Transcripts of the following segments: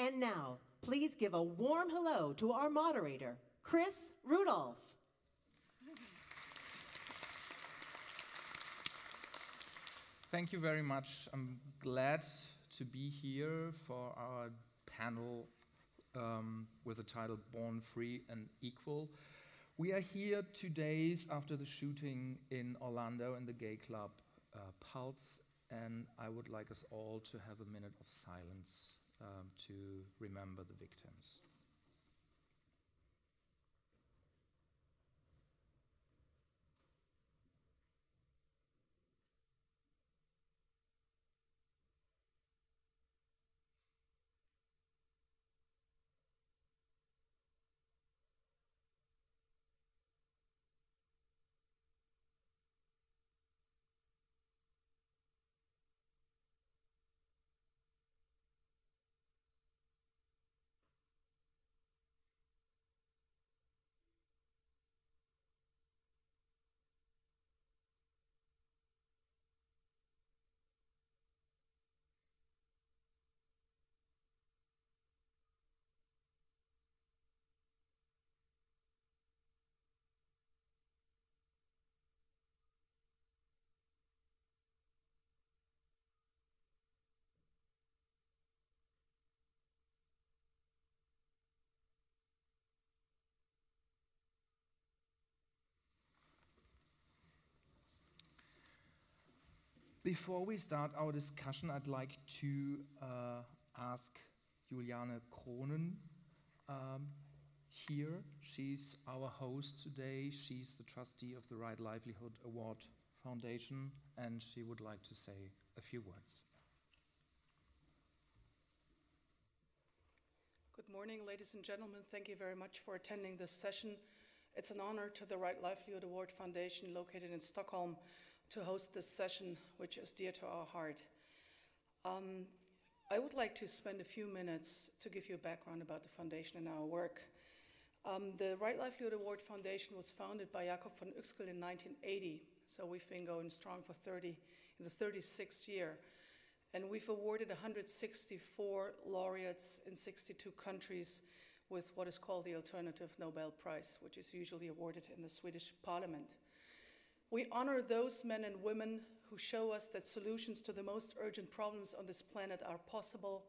And now, please give a warm hello to our moderator, Chris Rudolph. Thank you very much. I'm glad to be here for our panel um, with the title Born Free and Equal. We are here two days after the shooting in Orlando in the gay club uh, Pulse, and I would like us all to have a minute of silence um, to remember the victims. Before we start our discussion, I'd like to uh, ask Juliane Kronen um, here. She's our host today. She's the trustee of the Right Livelihood Award Foundation, and she would like to say a few words. Good morning, ladies and gentlemen. Thank you very much for attending this session. It's an honor to the Right Livelihood Award Foundation located in Stockholm to host this session, which is dear to our heart. Um, I would like to spend a few minutes to give you a background about the foundation and our work. Um, the Right Livelihood Award Foundation was founded by Jakob von Uexküll in 1980, so we've been going strong for 30, in the 36th year. And we've awarded 164 laureates in 62 countries with what is called the Alternative Nobel Prize, which is usually awarded in the Swedish parliament. We honor those men and women who show us that solutions to the most urgent problems on this planet are possible.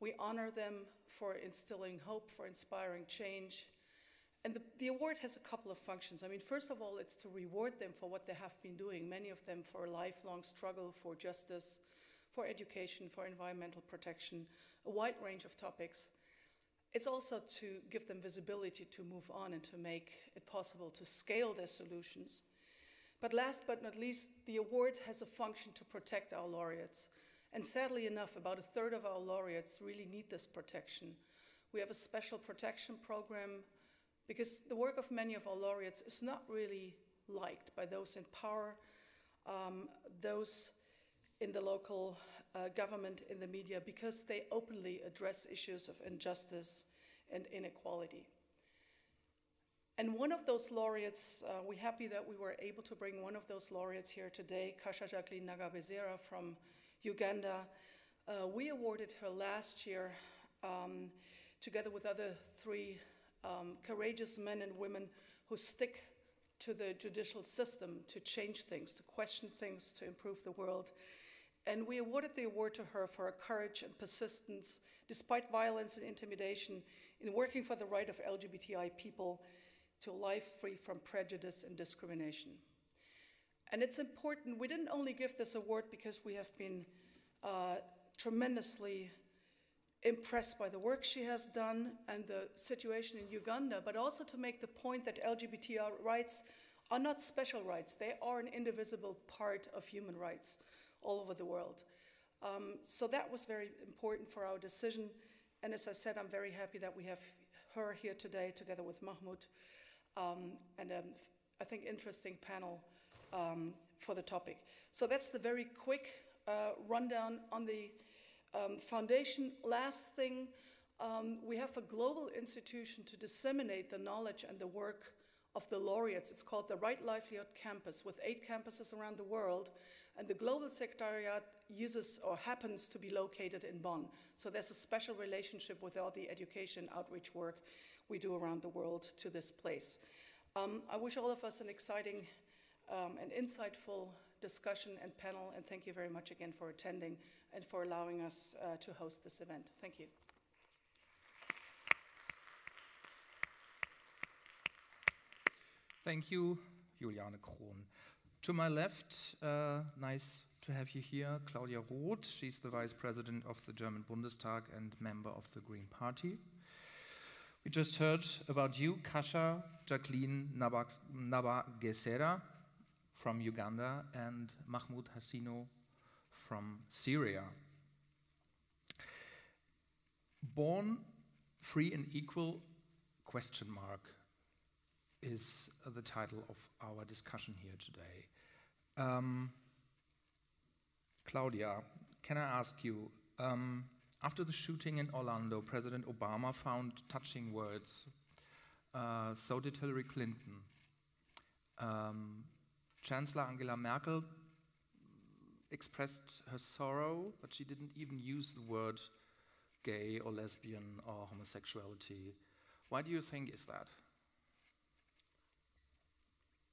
We honor them for instilling hope, for inspiring change. And the, the, award has a couple of functions. I mean, first of all, it's to reward them for what they have been doing, many of them for a lifelong struggle for justice, for education, for environmental protection, a wide range of topics. It's also to give them visibility to move on and to make it possible to scale their solutions. But last but not least, the award has a function to protect our laureates. And sadly enough, about a third of our laureates really need this protection. We have a special protection program because the work of many of our laureates is not really liked by those in power, um, those in the local uh, government, in the media, because they openly address issues of injustice and inequality. And one of those laureates, uh, we're happy that we were able to bring one of those laureates here today, Kasha Jacqueline Nabagesera from Uganda. Uh, we awarded her last year, um, together with other three um, courageous men and women who stick to the judicial system to change things, to question things, to improve the world. And we awarded the award to her for her courage and persistence, despite violence and intimidation, in working for the right of LGBTI people to a life free from prejudice and discrimination. And it's important, we didn't only give this award because we have been uh, tremendously impressed by the work she has done and the situation in Uganda, but also to make the point that LGBTI rights are not special rights, they are an indivisible part of human rights all over the world. Um, so that was very important for our decision. And as I said, I'm very happy that we have her here today together with Mahmoud um, and um, I think interesting panel um, for the topic. So that's the very quick uh, rundown on the um, foundation. Last thing, um, we have a global institution to disseminate the knowledge and the work of the laureates. It's called the Right Livelihood Campus with eight campuses around the world. And the Global Secretariat uses or happens to be located in Bonn. So there's a special relationship with all the education outreach work we do around the world to this place. Um, I wish all of us an exciting um, and insightful discussion and panel, and thank you very much again for attending and for allowing us uh, to host this event. Thank you. Thank you, Juliane Krohn. To my left, uh, nice to have you here, Claudia Roth. She's the Vice President of the German Bundestag and member of the Green Party. We just heard about you, Kasha Jacqueline Nabagesera from Uganda and Mahmoud Hassino from Syria. Born free and equal question mark is the title of our discussion here today. Um, Claudia, can I ask you, um, after the shooting in Orlando, President Obama found touching words. Uh, so did Hillary Clinton. Um, Chancellor Angela Merkel expressed her sorrow, but she didn't even use the word gay or lesbian or homosexuality. Why do you think is that?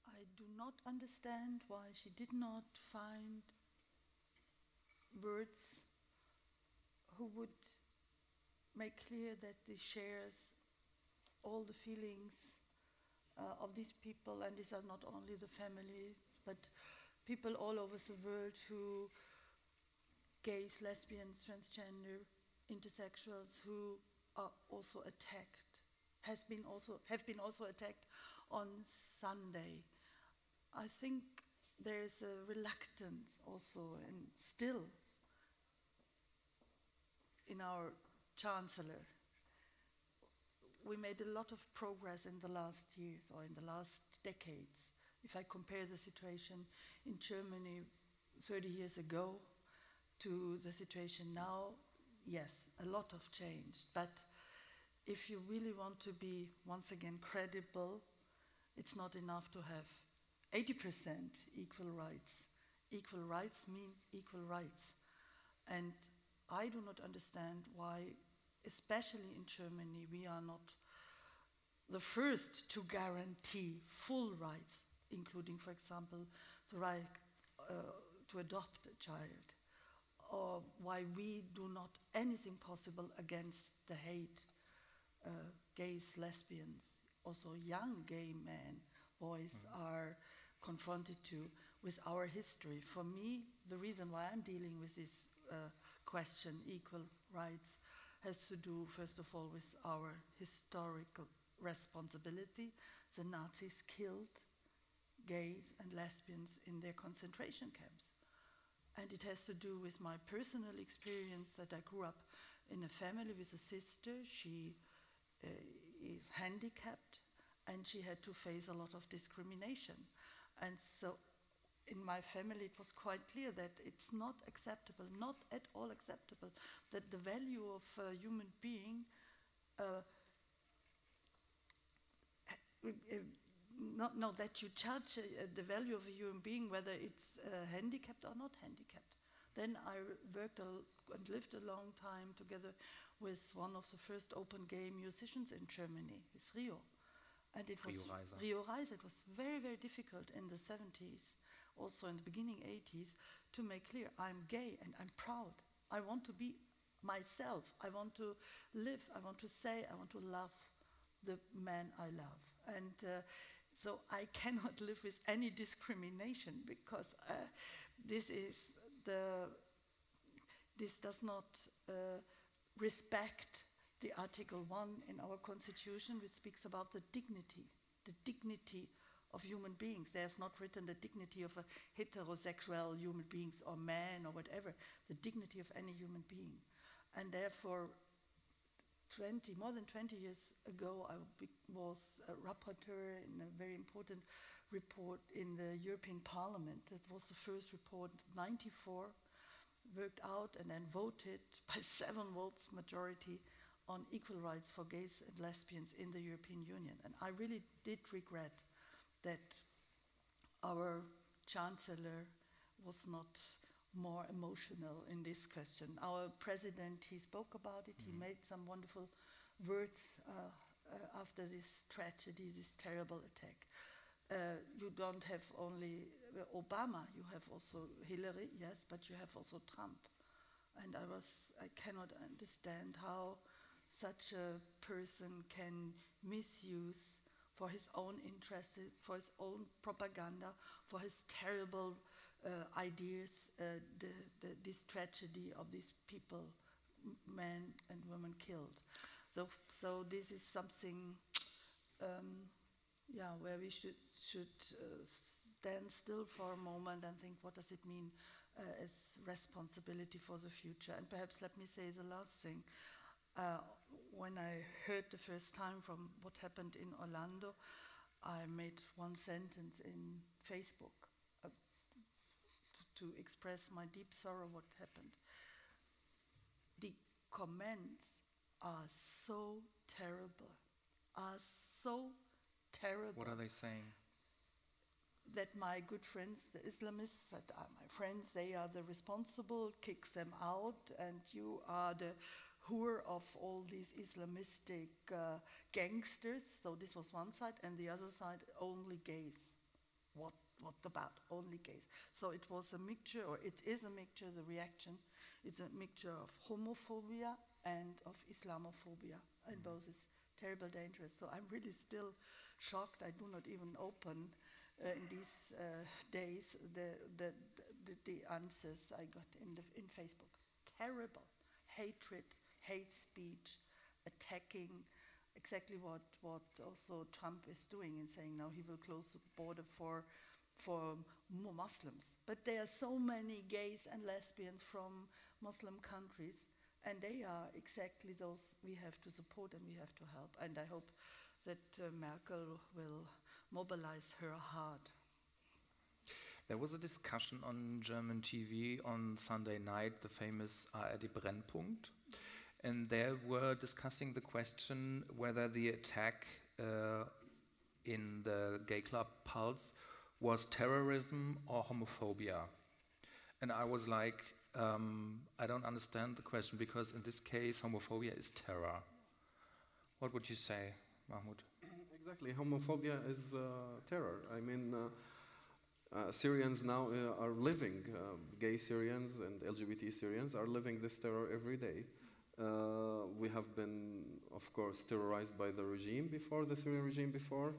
I do not understand why she did not find words who would make clear that she shares all the feelings uh, of these people, and these are not only the family, but people all over the world who gays, lesbians, transgender, intersexuals who are also attacked, has been also have been also attacked on Sunday. I think there is a reluctance also, and still in our chancellor. We made a lot of progress in the last years or in the last decades. If I compare the situation in Germany 30 years ago to the situation now, yes, a lot of change. But if you really want to be, once again, credible, it's not enough to have 80% equal rights. Equal rights mean equal rights. And I do not understand why, especially in Germany, we are not the first to guarantee full rights, including, for example, the right uh, to adopt a child, or why we do not anything possible against the hate uh, gays, lesbians, also young gay men, boys mm-hmm. are confronted to with our history. For me, the reason why I'm dealing with this uh, question, equal rights, has to do, first of all, with our historical responsibility. The Nazis killed gays and lesbians in their concentration camps. And it has to do with my personal experience that I grew up in a family with a sister. She uh, is handicapped and she had to face a lot of discrimination. And so in my family, it was quite clear that it's not acceptable, not at all acceptable, that the value of a human being, uh, not, no, that you judge uh, the value of a human being whether it's uh, handicapped or not handicapped. Then I worked and lived a long time together with one of the first open gay musicians in Germany, with Rio. And it Rio was Reiser. Rio Reiser. It was very, very difficult in the 70s also in the beginning 80s, to make clear I'm gay and I'm proud. I want to be myself. I want to live. I want to say, I want to love the man I love. And uh, so I cannot live with any discrimination because uh, this is the this does not uh, respect the Article 1 in our Constitution, which speaks about the dignity, the dignity of human beings. There's not written the dignity of a heterosexual human beings or man or whatever, the dignity of any human being. And therefore, 20, more than 20 years ago, I was a rapporteur in a very important report in the European Parliament. That was the first report, 94, worked out and then voted by seven votes majority on equal rights for gays and lesbians in the European Union. And I really did regret that our chancellor was not more emotional in this question. Our president, he spoke about it, he made some wonderful words uh, uh, after this tragedy, this terrible attack. Uh, you don't have only uh, Obama, you have also Hillary, yes, but you have also Trump. And I was, I cannot understand how such a person can misuse for his own interests, for his own propaganda, for his terrible uh, ideas, uh, the, the, this tragedy of these people, men and women killed. So, so this is something, um, yeah, where we should should uh, stand still for a moment and think, what does it mean uh, as responsibility for the future? And perhaps let me say the last thing. Uh, when I heard the first time from what happened in Orlando, I made one sentence in Facebook uh, to, to express my deep sorrow what happened. The comments are so terrible, are so terrible What are they saying? that my good friends, the Islamists, that are my friends, they are the responsible, kicks them out, and you are the whore of all these Islamistic uh, gangsters. So this was one side, and the other side, only gays. What, what about only gays? So it was a mixture, or it is a mixture, the reaction. It's a mixture of homophobia and of Islamophobia, and both is terrible dangerous. So I'm really still shocked. I do not even open uh, in these uh, days the, the, the, the answers I got in, the, in Facebook. Terrible. Hatred, hate speech, attacking exactly what, what also Trump is doing in saying now he will close the border for, for more Muslims. But there are so many gays and lesbians from Muslim countries, and they are exactly those we have to support and we have to help. And I hope that uh, Merkel will mobilize her heart. There was a discussion on German TV on Sunday night, the famous ARD Brennpunkt, and they were discussing the question whether the attack uh, in the gay club Pulse was terrorism or homophobia. And I was like, um, I don't understand the question because in this case, homophobia is terror. What would you say, Mahmoud? Exactly, homophobia is uh, terror. I mean, uh, uh, Syrians now uh, are living, um, gay Syrians and LGBT Syrians are living this terror every day. Uh, we have been, of course, terrorized by the regime before, the Syrian regime before,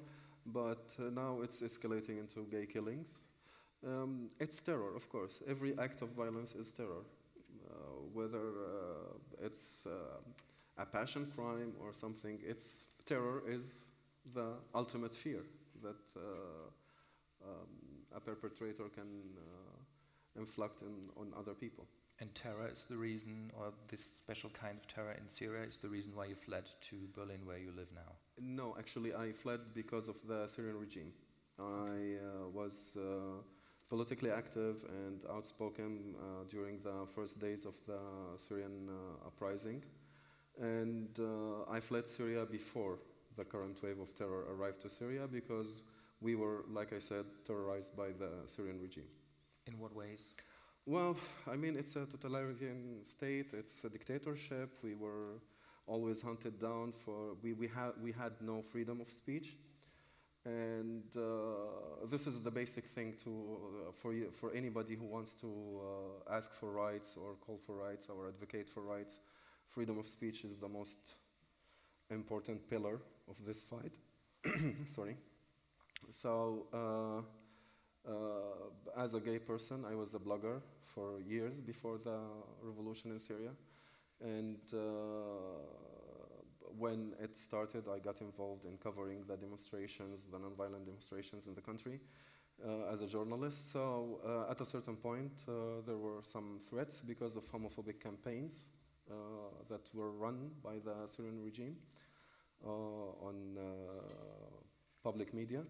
but uh, now it's escalating into gay killings. Um, it's terror, of course. Every act of violence is terror, uh, whether uh, it's uh, a passion crime or something. It's terror is the ultimate fear that uh, um, a perpetrator can inflict in, on other people. And terror is the reason, or this special kind of terror in Syria is the reason why you fled to Berlin, where you live now. No, actually, I fled because of the Syrian regime. I uh, was uh, politically active and outspoken uh, during the first days of the Syrian uh, uprising. And uh, I fled Syria before the current wave of terror arrived to Syria because we were, like I said, terrorized by the Syrian regime. In what ways? Well, I mean, it's a totalitarian state, it's a dictatorship. We were always hunted down for, we, we, had, we had no freedom of speech. And uh, this is the basic thing to, uh, for, you, for anybody who wants to uh, ask for rights or call for rights or advocate for rights. Freedom of speech is the most important pillar of this fight. Sorry. So, uh, uh, as a gay person, I was a blogger for years before the revolution in Syria. And uh, when it started, I got involved in covering the demonstrations, the nonviolent demonstrations in the country uh, as a journalist. So, uh, at a certain point, uh, there were some threats because of homophobic campaigns uh, that were run by the Syrian regime uh, on public media.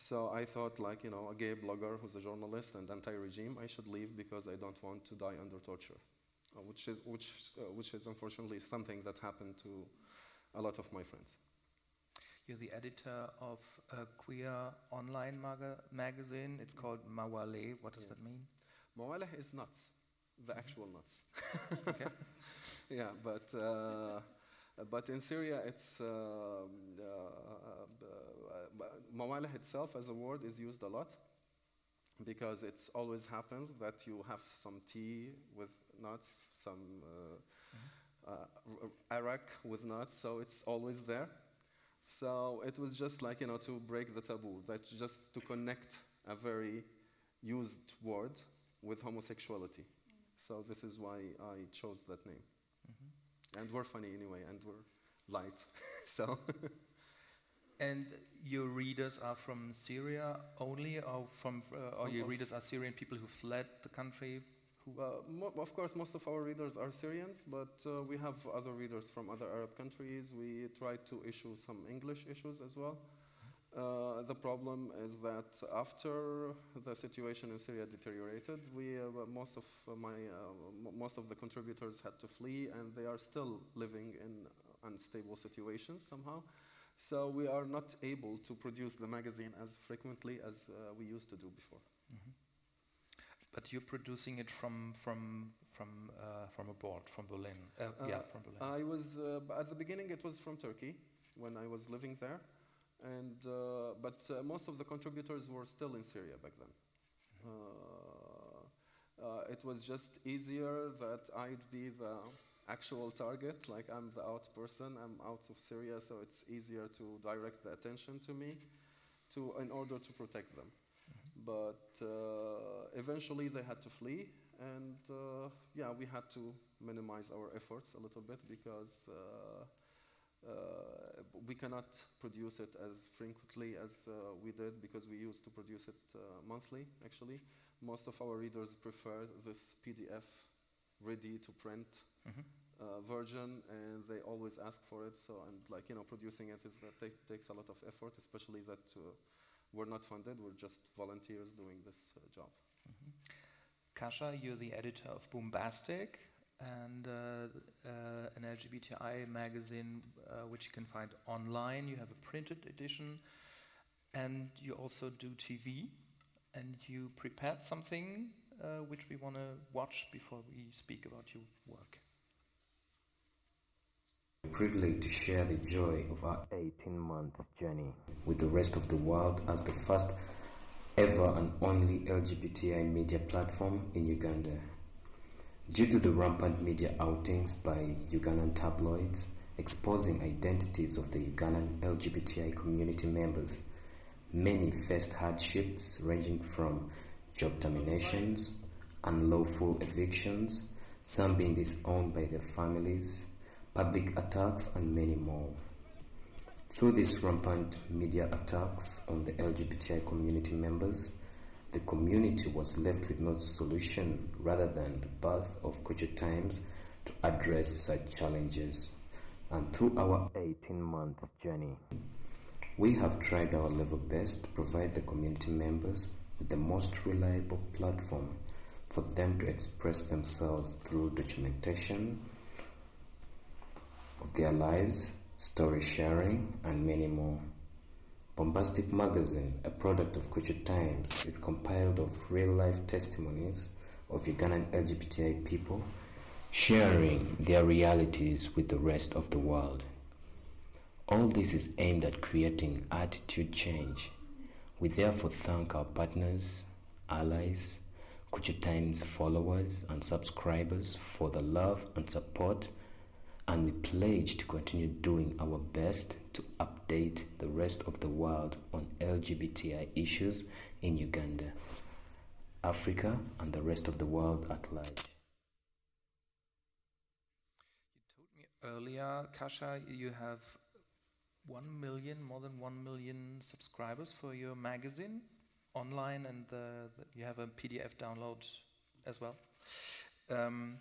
So I thought, like, you know, a gay blogger who's a journalist and anti-regime, I should leave because I don't want to die under torture, uh, which, is, which, uh, which is unfortunately something that happened to a lot of my friends. You're the editor of a queer online maga magazine. It's called Mawale. What does Yeah. that mean? Mawalih is nuts, the actual nuts. okay. yeah, but uh, but in Syria, it's um, uh, uh, Mawalih itself as a word is used a lot because it always happens that you have some tea with nuts, some uh, uh, arak with nuts, so it's always there. So it was just like, you know, to break the taboo, that just to connect a very used word with homosexuality. So this is why I chose that name. And we're funny anyway, and we're light. so. and your readers are from Syria only, or from, uh, or your readers are Syrian people who fled the country Who uh, of course, most of our readers are Syrians, but uh, we have other readers from other Arab countries. We try to issue some English issues as well. Uh, the problem is that after the situation in Syria deteriorated, we uh, most of my uh, most of the contributors had to flee, and they are still living in unstable situations somehow. So we are not able to produce the magazine as frequently as uh, we used to do before. Mm -hmm. But you're producing it from from from uh, from abroad, from Berlin. Yeah, from Berlin. I was uh, at the beginning. It was from Turkey when I was living there, and uh, but uh, most of the contributors were still in Syria back then. Mm-hmm. it was just easier that I'd be the actual target. Like I'm the out person. I'm out of Syria, so it's easier to direct the attention to me, to in order to protect them. But uh, eventually they had to flee, and uh, yeah, we had to minimize our efforts a little bit because uh, we cannot produce it as frequently as we did because we used to produce it monthly, actually. Most of our readers prefer this PDF ready to print mm -hmm. uh, version, and they always ask for it. So, and like you know, producing it is uh, takes a lot of effort, especially that uh, we're not funded, we're just volunteers doing this uh, job. Mm-hmm. Kasha, you're the editor of Bombastic and uh, uh, an LGBTI magazine uh, which you can find online. You have a printed edition and you also do TV. And you prepared something which we want to watch before we speak about your work privilege to share the joy of our 18-month journey with the rest of the world as the first ever and only LGBTI media platform in Uganda. Due to the rampant media outings by Ugandan tabloids exposing identities of the Ugandan LGBTI community members, many faced hardships ranging from job terminations, unlawful evictions, some being disowned by their families, public attacks, and many more. Through these rampant media attacks on the LGBTI community members, the community was left with no solution rather than the birth of Kuchu Times to address such challenges. And through our 18 month journey, we have tried our level best to provide the community members with the most reliable platform for them to express themselves through documentation, of their lives, story sharing, and many more. Bombastic Magazine, a product of Kuchu Times, is compiled of real life testimonies of Ugandan LGBTI people sharing their realities with the rest of the world. All this is aimed at creating attitude change. We therefore thank our partners, allies, Kuchu Times followers, and subscribers for the love and support and we pledge to continue doing our best to update the rest of the world on LGBTI issues in Uganda, Africa, and the rest of the world at large. You told me earlier, Kasha, you have one million, more than one million subscribers for your magazine online, and uh, you have a PDF download as well. Um,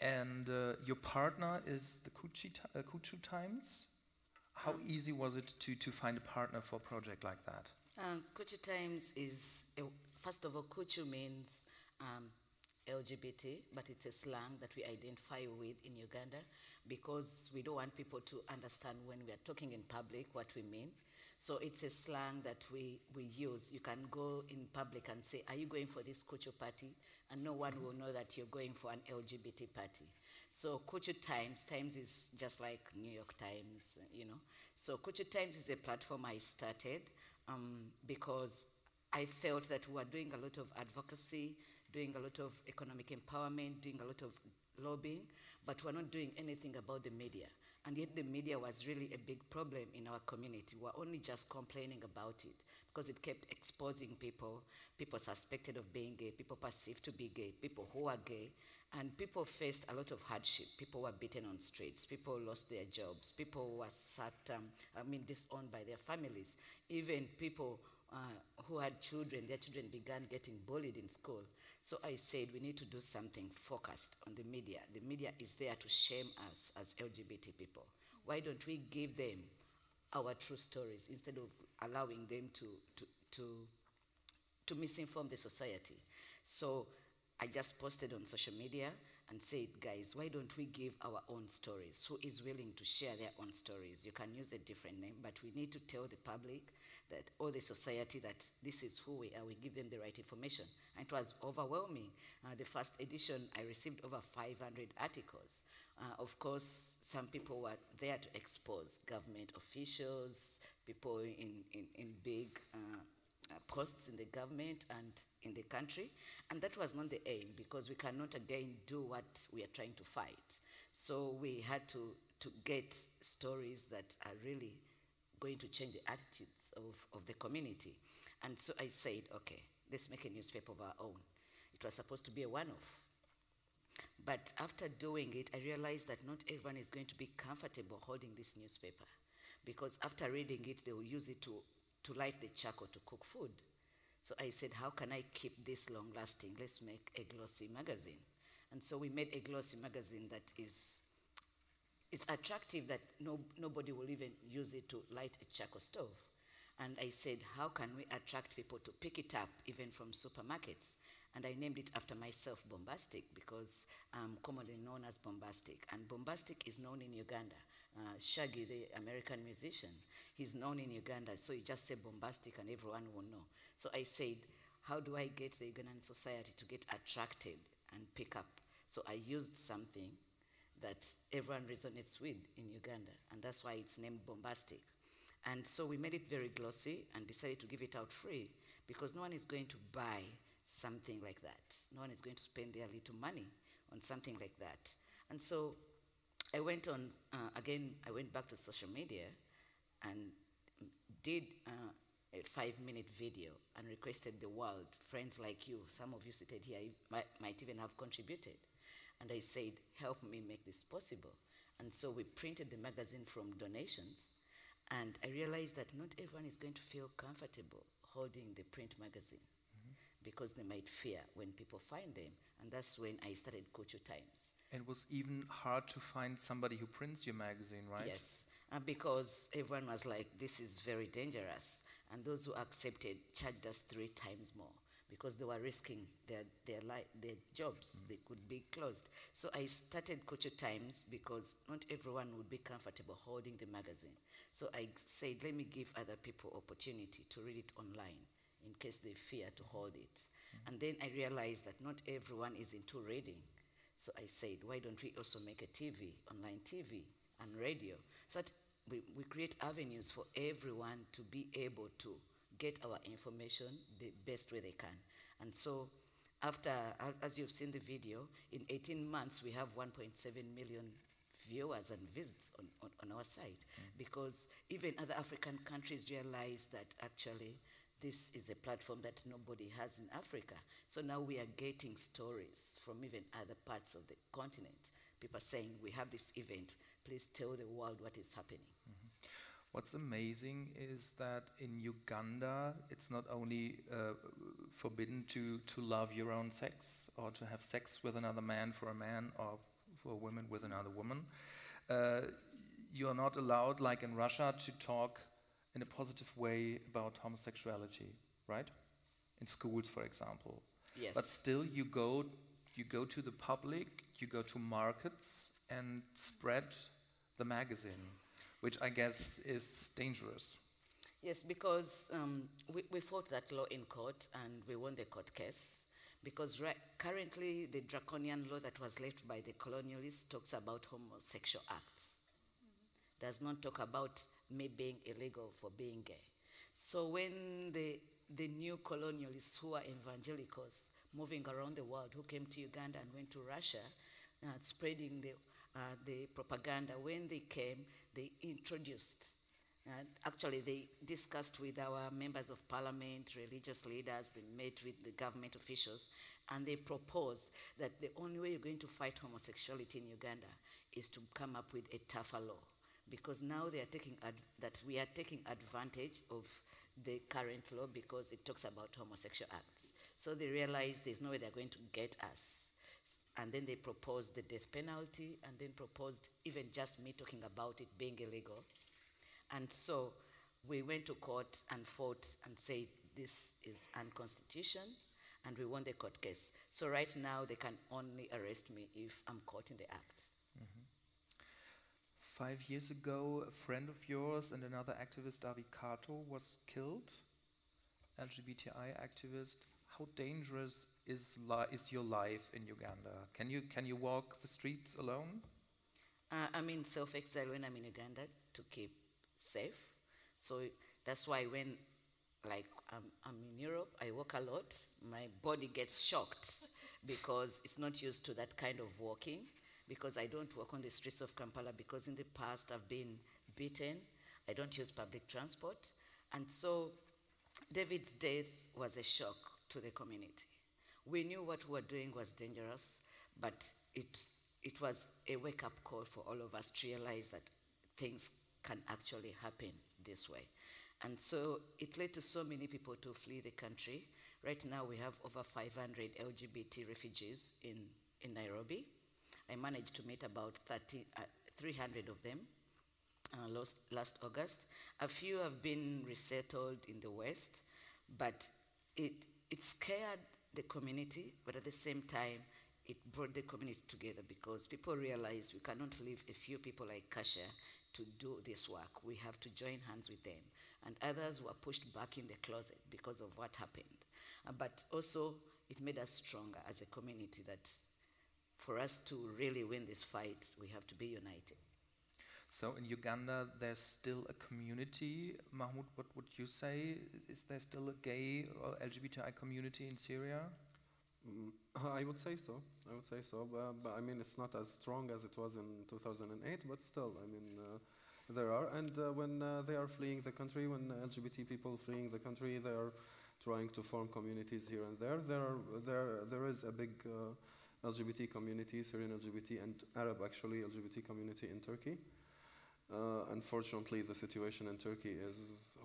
and uh, your partner is the Kuchi, uh, Kuchu Times. How um, easy was it to, to find a partner for a project like that? Um, Kuchu Times is, a, first of all, Kuchu means um, LGBT, but it's a slang that we identify with in Uganda because we don't want people to understand when we are talking in public what we mean. So it's a slang that we, we use. You can go in public and say, Are you going for this Kuchu party? And no one will know that you're going for an LGBT party. So Kuchu Times, Times is just like New York Times, you know. So Kuchu Times is a platform I started um, because I felt that we were doing a lot of advocacy, doing a lot of economic empowerment, doing a lot of lobbying, but we're not doing anything about the media. And yet the media was really a big problem in our community. We're only just complaining about it because it kept exposing people, people suspected of being gay, people perceived to be gay, people who are gay, and people faced a lot of hardship. People were beaten on streets, people lost their jobs, people were sat, um, I mean, disowned by their families. Even people uh, who had children, their children began getting bullied in school. So I said we need to do something focused on the media. The media is there to shame us as LGBT people. Why don't we give them our true stories instead of allowing them to, to, to, to misinform the society? So I just posted on social media and said, guys, why don't we give our own stories? Who is willing to share their own stories? You can use a different name, but we need to tell the public that or the society that this is who we are. We give them the right information. And it was overwhelming. Uh, the first edition, I received over 500 articles. Uh, of course, some people were there to expose government officials, people in, in, in big uh, uh posts in the government and in the country. And that was not the aim because we cannot again do what we are trying to fight. So we had to, to get stories that are really going to change the attitudes of, of the community. And so I said, okay, let's make a newspaper of our own. It was supposed to be a one off. But after doing it, I realized that not everyone is going to be comfortable holding this newspaper. Because after reading it, they will use it to, to light the charcoal to cook food. So I said, how can I keep this long lasting? Let's make a glossy magazine. And so we made a glossy magazine that is it's attractive that no, nobody will even use it to light a charcoal stove. And I said, how can we attract people to pick it up even from supermarkets? And I named it after myself, Bombastic, because I'm commonly known as Bombastic. And Bombastic is known in Uganda. Uh, Shaggy, the American musician, he's known in Uganda. So you just say Bombastic and everyone will know. So I said, how do I get the Ugandan society to get attracted and pick up? So I used something that everyone resonates with in Uganda, and that's why it's named Bombastic. And so we made it very glossy and decided to give it out free because no one is going to buy something like that. No one is going to spend their little money on something like that. And so I went on, uh, again, I went back to social media and did uh, a five minute video and requested the world, friends like you, some of you seated here might, might even have contributed, and I said, help me make this possible. And so we printed the magazine from donations. And I realized that not everyone is going to feel comfortable holding the print magazine. Because they might fear when people find them. And that's when I started Kuchu Times. It was even hard to find somebody who prints your magazine, right? Yes, uh, because everyone was like, this is very dangerous. And those who accepted charged us three times more because they were risking their, their, li- their jobs. Mm. They could be closed. So I started Kuchu Times because not everyone would be comfortable holding the magazine. So I said, let me give other people opportunity to read it online in case they fear to hold it. Mm. And then I realized that not everyone is into reading. So I said, why don't we also make a TV, online TV and radio, so that we, we create avenues for everyone to be able to get our information the best way they can. And so after, as you've seen the video, in 18 months we have 1.7 million viewers and visits on, on, on our site mm. because even other African countries realize that actually this is a platform that nobody has in Africa. So now we are getting stories from even other parts of the continent. People saying, we have this event, please tell the world what is happening. Mm -hmm. What's amazing is that in Uganda, it's not only uh, forbidden to, to love your own sex or to have sex with another man for a man or for a woman with another woman. Uh, you are not allowed, like in Russia, to talk in a positive way about homosexuality, right? In schools, for example. Yes. But still, you go, you go to the public, you go to markets and spread the magazine which I guess is dangerous. Yes, because um, we, we fought that law in court and we won the court case. Because right, currently, the draconian law that was left by the colonialists talks about homosexual acts, does not talk about me being illegal for being gay. So when the, the new colonialists who are evangelicals moving around the world, who came to Uganda and went to Russia, uh, spreading the, uh, the propaganda, when they came, they introduced and actually, they discussed with our members of parliament, religious leaders, they met with the government officials, and they proposed that the only way you're going to fight homosexuality in Uganda is to come up with a tougher law. Because now they are taking that we are taking advantage of the current law because it talks about homosexual acts. So they realized there's no way they're going to get us. And then they proposed the death penalty, and then proposed even just me talking about it being illegal and so we went to court and fought and said this is unconstitutional and we won the court case. So right now they can only arrest me if I'm caught in the act. Five years ago, a friend of yours and another activist, David Kato, was killed. LGBTI activist. How dangerous is, is your life in Uganda? Can you, can you walk the streets alone? Uh, I'm in self-exile when I'm in Uganda to keep safe. So that's why when, like, I'm, I'm in Europe, I walk a lot. My body gets shocked because it's not used to that kind of walking. Because I don't walk on the streets of Kampala because in the past I've been beaten. I don't use public transport, and so David's death was a shock to the community. We knew what we were doing was dangerous, but it, it was a wake up call for all of us to realize that things can actually happen this way. And so it led to so many people to flee the country. Right now, we have over 500 LGBT refugees in, in Nairobi. I managed to meet about 30, uh, 300 of them uh, last, last August. A few have been resettled in the West, but it, it scared the community, but at the same time, it brought the community together because people realized we cannot leave a few people like Kasha to do this work. We have to join hands with them. And others were pushed back in the closet because of what happened. Uh, but also, it made us stronger as a community that for us to really win this fight, we have to be united. So in Uganda, there's still a community. Mahmoud, what would you say? Is there still a gay or LGBTI community in Syria? Mm, I would say so. I would say so, but, but I mean, it's not as strong as it was in 2008. But still, I mean, uh, there are. And uh, when uh, they are fleeing the country, when LGBT people fleeing the country, they are trying to form communities here and there. There, are, there, there is a big uh, LGBT community, Syrian LGBT and Arab actually LGBT community in Turkey. Uh, unfortunately, the situation in Turkey is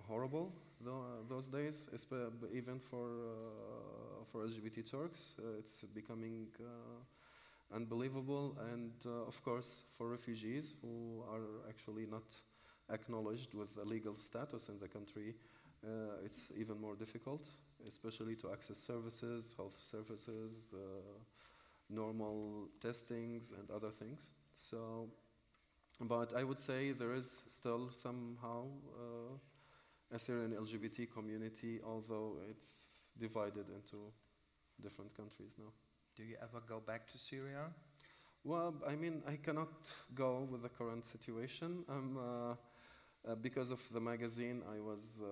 horrible tho- those days, even for uh, for LGBT Turks. Uh, it's becoming uh, unbelievable, and uh, of course, for refugees who are actually not acknowledged with a legal status in the country, uh, it's even more difficult, especially to access services, health services, uh, normal testings, and other things. So. But I would say there is still somehow uh, a Syrian LGBT community, although it's divided into different countries now. Do you ever go back to Syria? Well, I mean, I cannot go with the current situation. Um, uh, uh, because of the magazine, I was uh,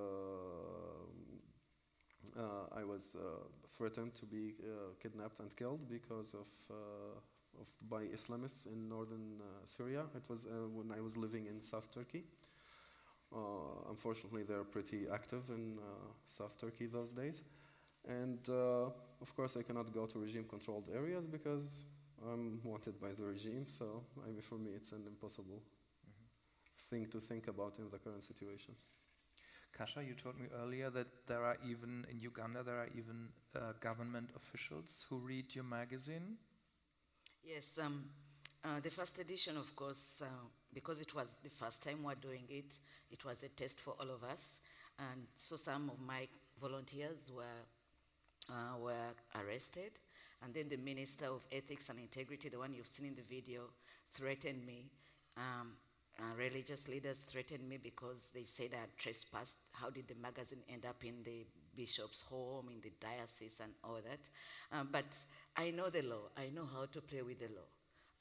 I was uh, threatened to be uh, kidnapped and killed because of, uh, of by Islamists in northern uh, Syria. It was uh, when I was living in South Turkey. Uh, unfortunately, they're pretty active in uh, South Turkey those days, and uh, of course, I cannot go to regime-controlled areas because I'm wanted by the regime. So, I mean, for me, it's an impossible thing to think about in the current situation. Kasha, you told me earlier that there are even in Uganda there are even uh, government officials who read your magazine. Yes, um, uh, the first edition, of course, uh, because it was the first time we're doing it, it was a test for all of us. And so some of my volunteers were, uh, were arrested. And then the Minister of Ethics and Integrity, the one you've seen in the video, threatened me um, uh, religious leaders threatened me because they said I had trespassed. How did the magazine end up in the bishop's home, in the diocese, and all that? Uh, but I know the law. I know how to play with the law.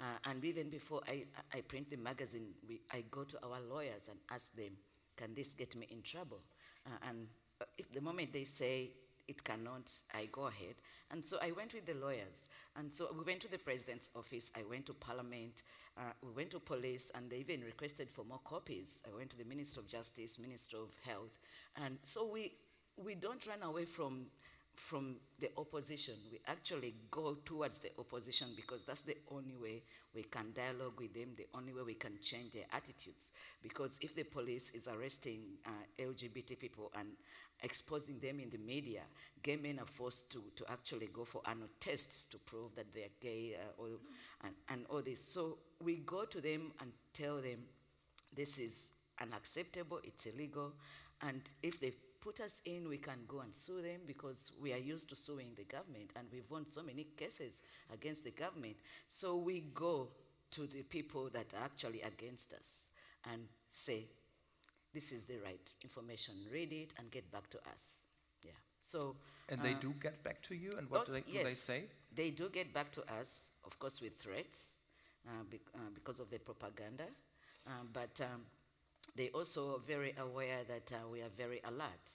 Uh, and even before I, I print the magazine, we, I go to our lawyers and ask them, can this get me in trouble? Uh, and if the moment they say it cannot, I go ahead. And so I went with the lawyers. And so we went to the president's office, I went to parliament, uh, we went to police, and they even requested for more copies. I went to the Minister of Justice, Minister of Health. And so we, we don't run away from from the opposition. We actually go towards the opposition because that's the only way we can dialogue with them, the only way we can change their attitudes. Because if the police is arresting uh, LGBT people and exposing them in the media, gay men are forced to, to actually go for annual tests to prove that they're gay uh, or, and, and all this. So we go to them and tell them this is unacceptable, it's illegal, and if they put us in, we can go and sue them because we are used to suing the government and we've won so many cases against the government. So we go to the people that are actually against us and say, this is the right information, read it and get back to us. Yeah. So. And they uh, do get back to you, and what do they, yes, do they say? They do get back to us, of course, with threats uh, be, uh, because of the propaganda. Um, but um, they also very aware that uh, we are very alert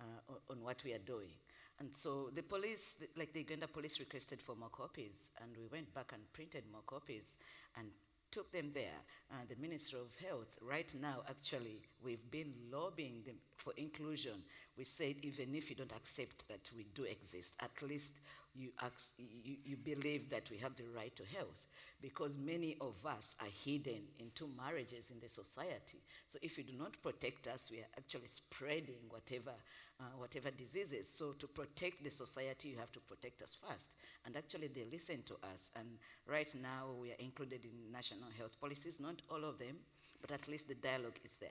uh, on, on, what we are doing. And so the police, the, like the Uganda police requested for more copies, and we went back and printed more copies and took them there. Uh, the Minister of Health, right now, actually, we've been lobbying them for inclusion. We said even if you don't accept that we do exist, at least you, you, you believe that we have the right to health because many of us are hidden into marriages in the society. So if you do not protect us, we are actually spreading whatever, uh, whatever diseases. So to protect the society, you have to protect us first. And actually, they listen to us. And right now, we are included in national health policies. Not all of them, but at least the dialogue is there.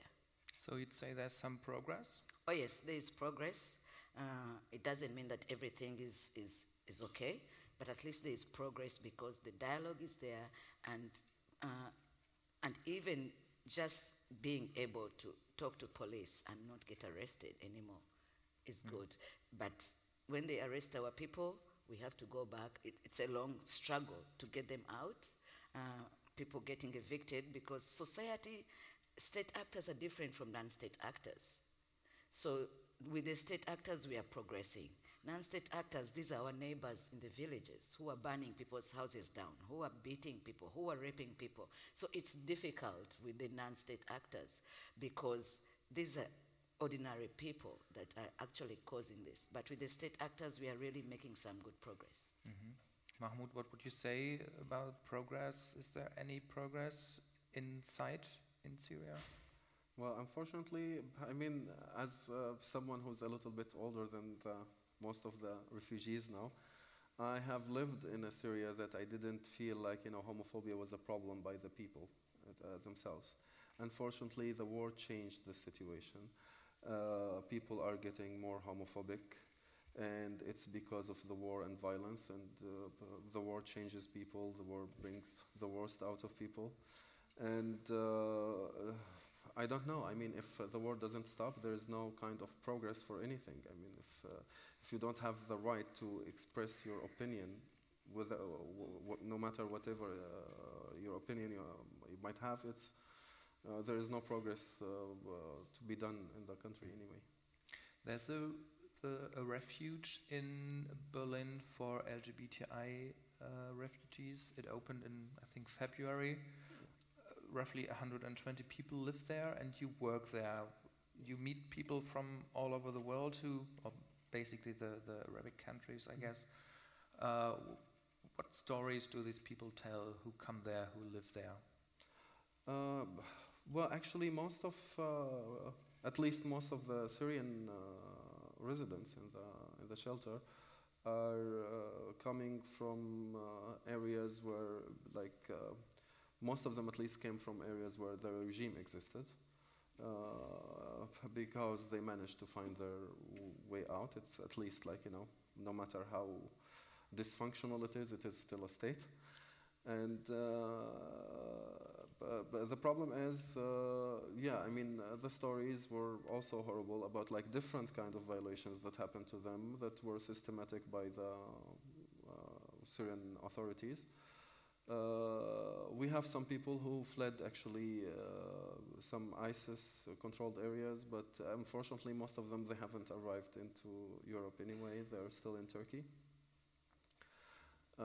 So you'd say there's some progress? Oh yes, there is progress. Uh, it doesn't mean that everything is, is, is okay, but at least there is progress because the dialogue is there and, uh, and even just being able to talk to police and not get arrested anymore is mm. good. But when they arrest our people, we have to go back. It, it's a long struggle to get them out. Uh, people getting evicted because society, state actors are different from non-state actors. So with the state actors, we are progressing. Non-state actors, these are our neighbors in the villages who are burning people's houses down, who are beating people, who are raping people. So it's difficult with the non-state actors because these are ordinary people that are actually causing this. But with the state actors, we are really making some good progress. Mm -hmm. Mahmoud, what would you say about progress? Is there any progress in sight in Syria? Well, unfortunately, I mean, as uh, someone who's a little bit older than the, most of the refugees now, I have lived in a Syria that I didn't feel like, you know, homophobia was a problem by the people uh, themselves. Unfortunately, the war changed the situation. Uh, people are getting more homophobic, and it's because of the war and violence, and uh, the war changes people, the war brings the worst out of people. And uh, I don't know. I mean, if uh, the war doesn't stop, there is no kind of progress for anything. I mean, if, uh, if you don't have the right to express your opinion, with, uh, no matter whatever uh, your opinion you, um, you, might have, it's, uh, there is no progress uh, to be done in the country anyway. There's a, a, a refuge in Berlin for LGBTI refugees. It opened in, I think, February roughly 120 people live there and you work there. You meet people from all over the world who, basically the, the Arabic countries, I guess. Uh, what stories do these people tell who come there, who live there? Uh, well, actually, most of, uh, at least most of the Syrian uh, residents in the, in the shelter are uh, coming from uh, areas where, like, most of them at least came from areas where the regime existed. Uh, because they managed to find their way out. It's at least like, you know, no matter how dysfunctional it is, it is still a state. And uh, the problem is, uh, yeah, I mean, the stories were also horrible about like different kind of violations that happened to them that were systematic by the Syrian authorities. Uh, we have some people who fled actually uh, some ISIS controlled areas, but unfortunately, most of them they haven't arrived into Europe anyway. They're still in Turkey. Uh,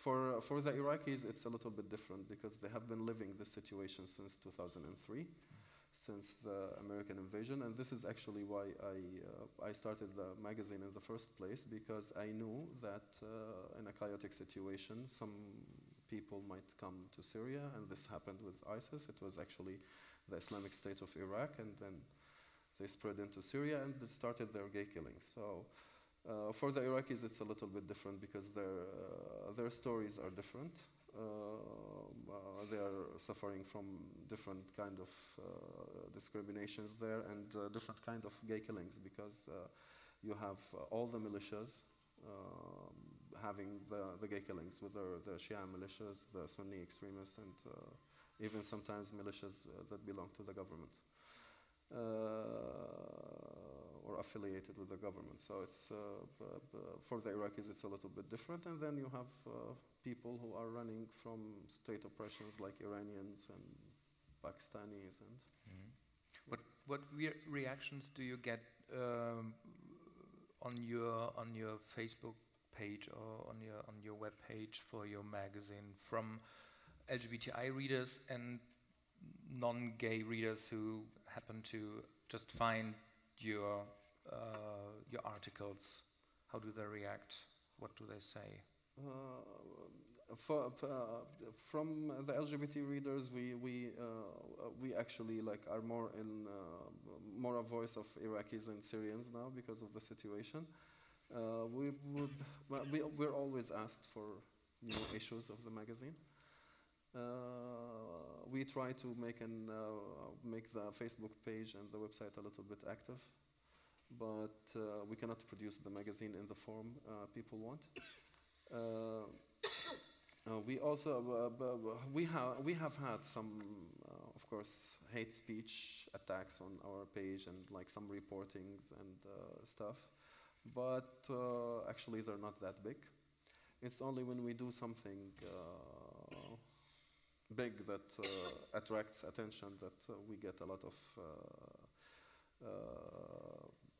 for, for the Iraqis, it's a little bit different because they have been living this situation since 2003, since the American invasion. And this is actually why I, uh, I started the magazine in the first place because I knew that uh, in a chaotic situation, some people might come to Syria, and this happened with ISIS. It was actually the Islamic State of Iraq, and then they spread into Syria and started their gay killings. So uh, for the Iraqis, it's a little bit different because their, uh, their stories are different. Uh, uh they are suffering from different kind of uh, discriminations there and uh, different kind of gay killings because you have all the militias um, having the, the gay killings, whether the Shia militias, the Sunni extremists, and even sometimes militias that belong to the government or affiliated with the government. So it's uh, for the Iraqis, it's a little bit different. And then you have uh, people who are running from state oppressions like Iranians and Pakistanis and. Mm-hmm. What what re reactions do you get um, on your on your Facebook page or on your on your web page for your magazine from LGBTI readers and non-gay readers who happen to just find your uh, your articles? How do they react? What do they say? Uh, uh, from the LGBT readers, we we we actually like are more in more a voice of Iraqis and Syrians now because of the situation. Uh, we would we we're always asked for new issues of the magazine. Uh, we try to make an uh, make the Facebook page and the website a little bit active but uh, we cannot produce the magazine in the form uh, people want. Uh, uh we also uh, we have we have had some, uh, of course, hate speech attacks on our page and like some reportings and stuff, but actually they're not that big. It's only when we do something big that attracts attention that we get a lot of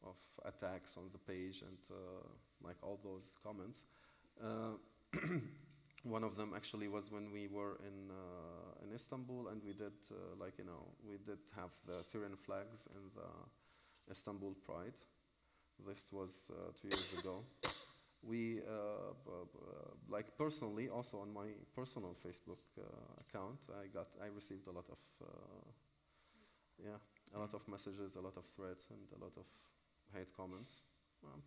of attacks on the page and uh, like all those comments. Uh, one of them actually was when we were in uh, in Istanbul and we did like you know we did have the Syrian flags in the Istanbul Pride. This was two years ago we uh, like personally also on my personal facebook uh, account i got i received a lot of uh, yeah a lot of messages a lot of threats and a lot of hate comments. Um,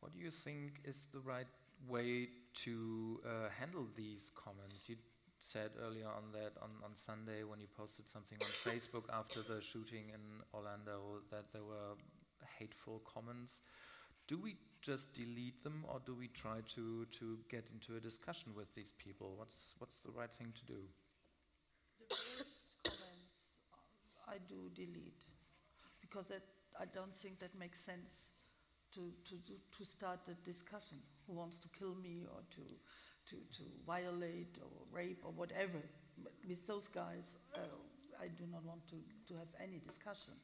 what do you think is the right way to uh, handle these comments? You said earlier on that on, on Sunday when you posted something on Facebook after the shooting in Orlando that there were hateful comments. Do we just delete them or do we try to, to get into a discussion with these people? What's, what's the right thing to do? The worst comments I do delete because I don't think that makes sense to, to, to start a discussion. Who wants to kill me or to, to, to violate or rape or whatever? With those guys, uh, I do not want to, to have any discussion,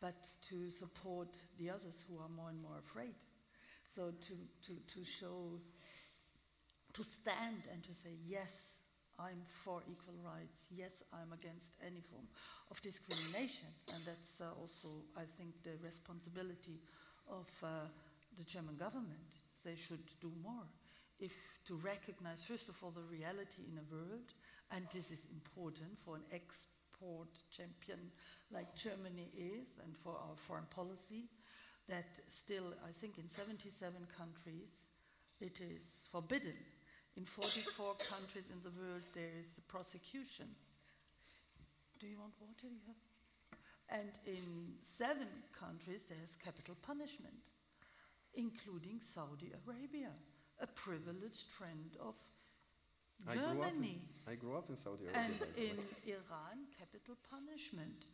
but to support the others who are more and more afraid. So to, to, to show, to stand and to say, yes, I'm for equal rights. Yes, I'm against any form of discrimination. And that's uh, also, I think, the responsibility of uh, the German government. They should do more. If to recognize, first of all, the reality in the world, and this is important for an export champion like Germany is, and for our foreign policy, that still, I think, in 77 countries, it is forbidden in 44 countries in the world, there is the prosecution. Do you want water? You have? And in seven countries, there's capital punishment, including Saudi Arabia, a privileged friend of I grew, up in, I grew up in Saudi Arabia. And by the way. in Iran, capital punishment.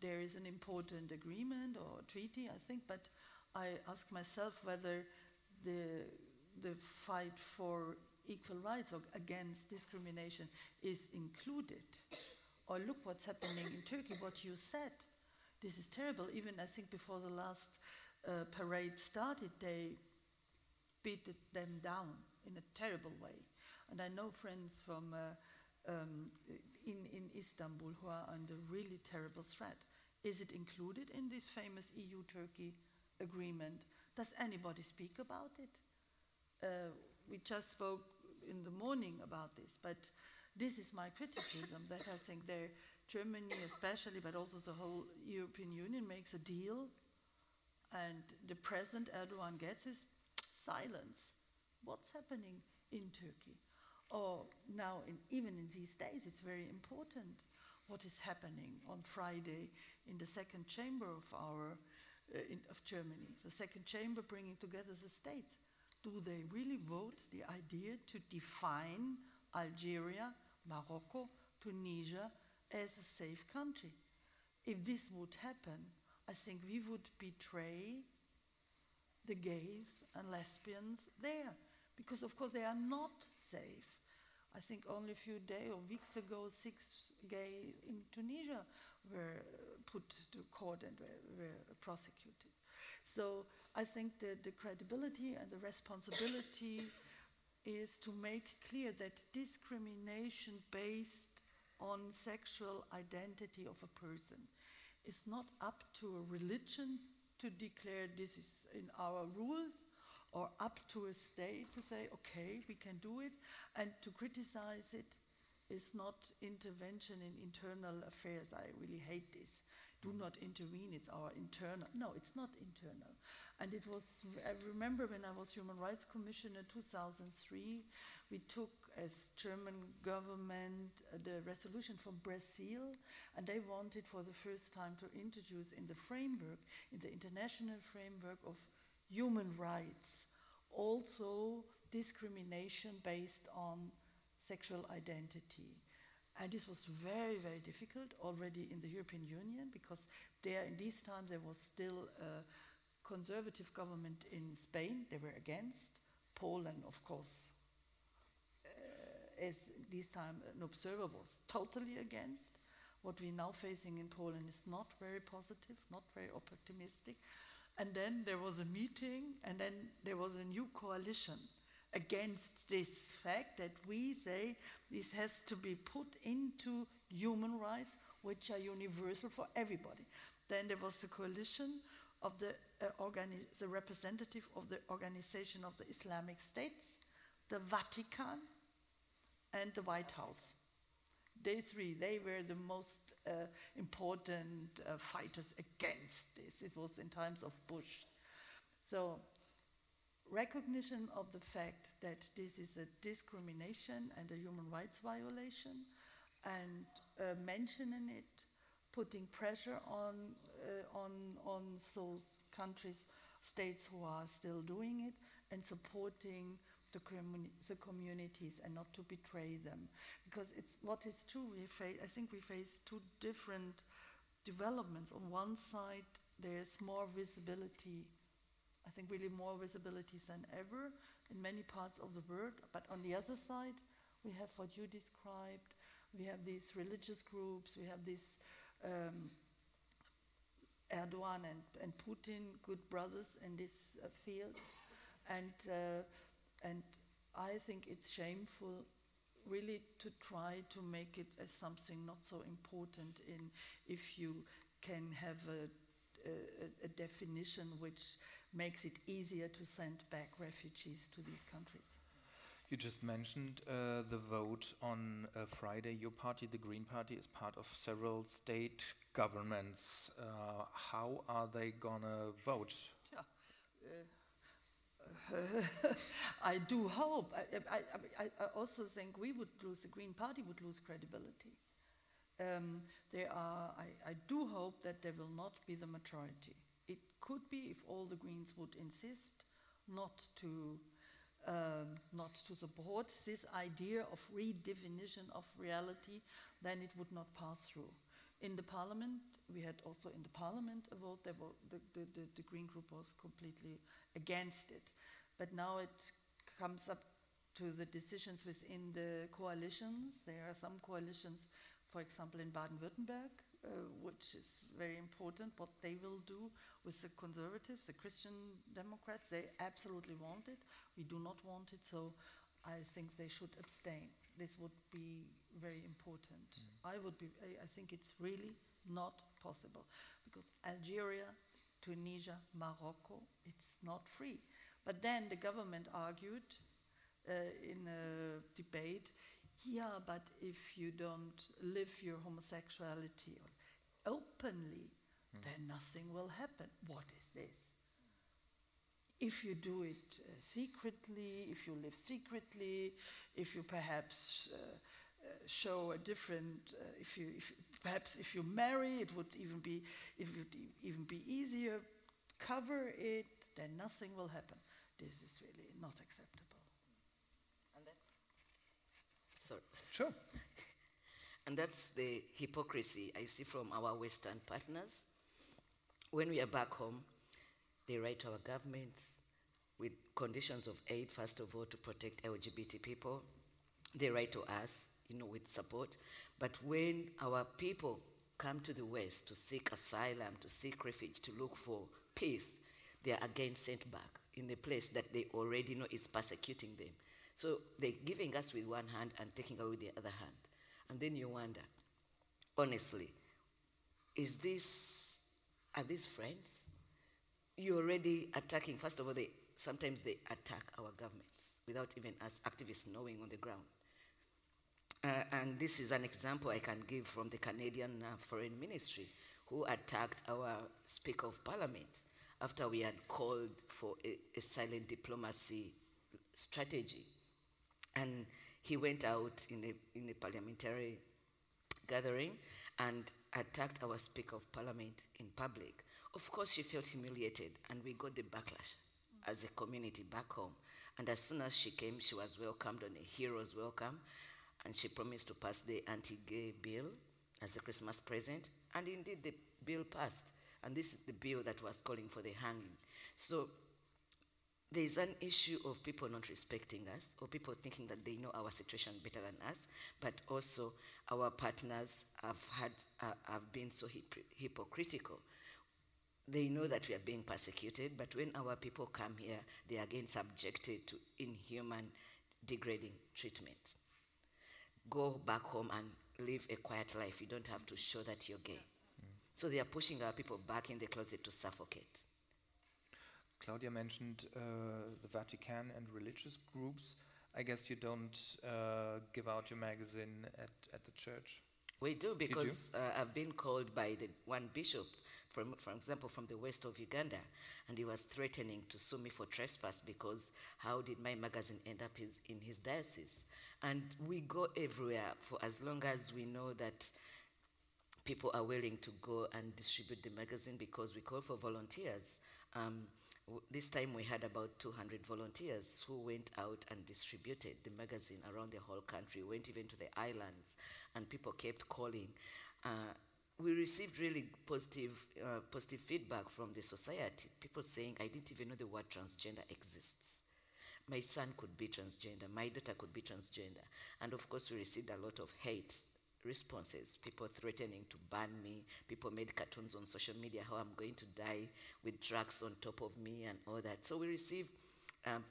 There is an important agreement or treaty, I think, but I ask myself whether the, the fight for equal rights or against discrimination is included. Or look what's happening in Turkey, what you said. This is terrible. Even I think before the last uh, parade started, they beat them down in a terrible way. And I know friends from uh, um, in, in Istanbul who are under really terrible threat. Is it included in this famous EU Turkey agreement? Does anybody speak about it? Uh, we just spoke in the morning about this, but this is my criticism that I think there, Germany especially, but also the whole European Union makes a deal, and the present Erdogan gets is silence. What's happening in Turkey? Or now, in, even in these days, it's very important what is happening on Friday in the second chamber of our uh, of Germany, the second chamber bringing together the states. Do they really vote the idea to define Algeria, Morocco, Tunisia as a safe country? If this would happen, I think we would betray the gays and lesbians there because of course they are not safe i think only a few days or weeks ago six gay in tunisia were put to court and were, were prosecuted so i think that the credibility and the responsibility is to make clear that discrimination based on sexual identity of a person is not up to a religion to declare this is in our rules or up to a state to say, okay, we can do it, and to criticize it is not intervention in internal affairs. I really hate this. Do mm. not intervene, it's our internal. No, it's not internal. And it was, I remember when I was Human Rights Commissioner 2003, we took as German government uh, the resolution from Brazil, and they wanted for the first time to introduce in the framework, in the international framework of human rights, also discrimination based on sexual identity. And this was very, very difficult already in the European Union because there, in these times, there was still a conservative government in Spain. They were against. Poland, of course, uh, as this time an observer was totally against. What we're now facing in Poland is not very positive, not very optimistic. And then there was a meeting, and then there was a new coalition against this fact that we say this has to be put into human rights, which are universal for everybody. Then there was the coalition of the, the representative of the Organization of the Islamic States, the Vatican, and the White House. They three, they were the most uh, important uh, fighters against this. It was in times of Bush. So, recognition of the fact that this is a discrimination and a human rights violation, and uh, mentioning it, putting pressure on, uh, on, on those countries, states who are still doing it, and supporting the, communi- the communities and not to betray them. Because it's what is true, we fa- I think we face two different developments. On one side, there's more visibility, I think really more visibility than ever in many parts of the world. But on the other side, we have what you described. We have these religious groups, we have these um, Erdogan and, and Putin, good brothers in this uh, field. And, uh, and I think it's shameful really to try to make it as something not so important in if you can have a, a, a definition which makes it easier to send back refugees to these countries. You just mentioned uh, the vote on uh, Friday. Your party, the Green Party, is part of several state governments. Uh, how are they gonna vote? Yeah. Uh, I do hope. I, I, I, I also think we would lose, the Green Party would lose credibility. Um, there are, I, I do hope that there will not be the majority. It could be if all the Greens would insist not to um, not to support this idea of redefinition of reality, then it would not pass through. In the parliament, we had also in the parliament a vote, the, the, the, the Green Group was completely against it. But now it comes up to the decisions within the coalitions. There are some coalitions, for example, in Baden-Württemberg, which is very important what they will do with the conservatives, the Christian Democrats. They absolutely want it. We do not want it, so I think they should abstain. This would be very important. I would be. I, I think it's really not possible because Algeria, Tunisia, Morocco, it's not free. But then the government argued uh, in a debate, yeah, but if you don't live your homosexuality openly, then nothing will happen. What is this? If you do it uh, secretly, if you live secretly, if you perhaps uh, uh, show a different, uh, if you if, perhaps if you marry, it would even be it would e- even be easier. Cover it, then nothing will happen. This is really not acceptable. And that's, sorry. Sure. And that's the hypocrisy I see from our Western partners. When we are back home, they write our governments with conditions of aid, first of all, to protect LGBT people. They write to us, you know, with support. But when our people come to the West to seek asylum, to seek refuge, to look for peace, they are again sent back in a place that they already know is persecuting them. So they're giving us with one hand and taking away the other hand. And then you wonder, honestly, is this, are these friends? You're already attacking, first of all, they, sometimes they attack our governments without even us activists knowing on the ground. Uh, and this is an example I can give from the Canadian uh, Foreign Ministry, who attacked our Speaker of Parliament after we had called for a, a silent diplomacy strategy. And he went out in a, in a parliamentary gathering and attacked our Speaker of Parliament in public. Of course, she felt humiliated, and we got the backlash as a community back home. And as soon as she came, she was welcomed on a hero's welcome, and she promised to pass the anti gay bill as a Christmas present. And indeed, the bill passed. And this is the bill that was calling for the hanging. So there is an issue of people not respecting us or people thinking that they know our situation better than us, but also our partners have, had, uh, have been so hypocr- hypocritical. They know that we are being persecuted, but when our people come here, they are again subjected to inhuman, degrading treatment. Go back home and live a quiet life. You don't have to show that you're gay. So they are pushing our people back in the closet to suffocate. Claudia mentioned uh, the Vatican and religious groups. I guess you don't uh, give out your magazine at, at the church. We do because uh, I've been called by the one bishop, from, for example, from the west of Uganda, and he was threatening to sue me for trespass because how did my magazine end up his, in his diocese? And we go everywhere for as long as we know that people are willing to go and distribute the magazine because we call for volunteers. Um, this time we had about 200 volunteers who went out and distributed the magazine around the whole country, went even to the islands, and people kept calling. Uh, we received really positive, uh, positive feedback from the society. People saying, I didn't even know the word transgender exists. My son could be transgender, my daughter could be transgender. And of course, we received a lot of hate responses. People threatening to ban me. People made cartoons on social media how i'm going to die with drugs on top of me and all that. So we receive um,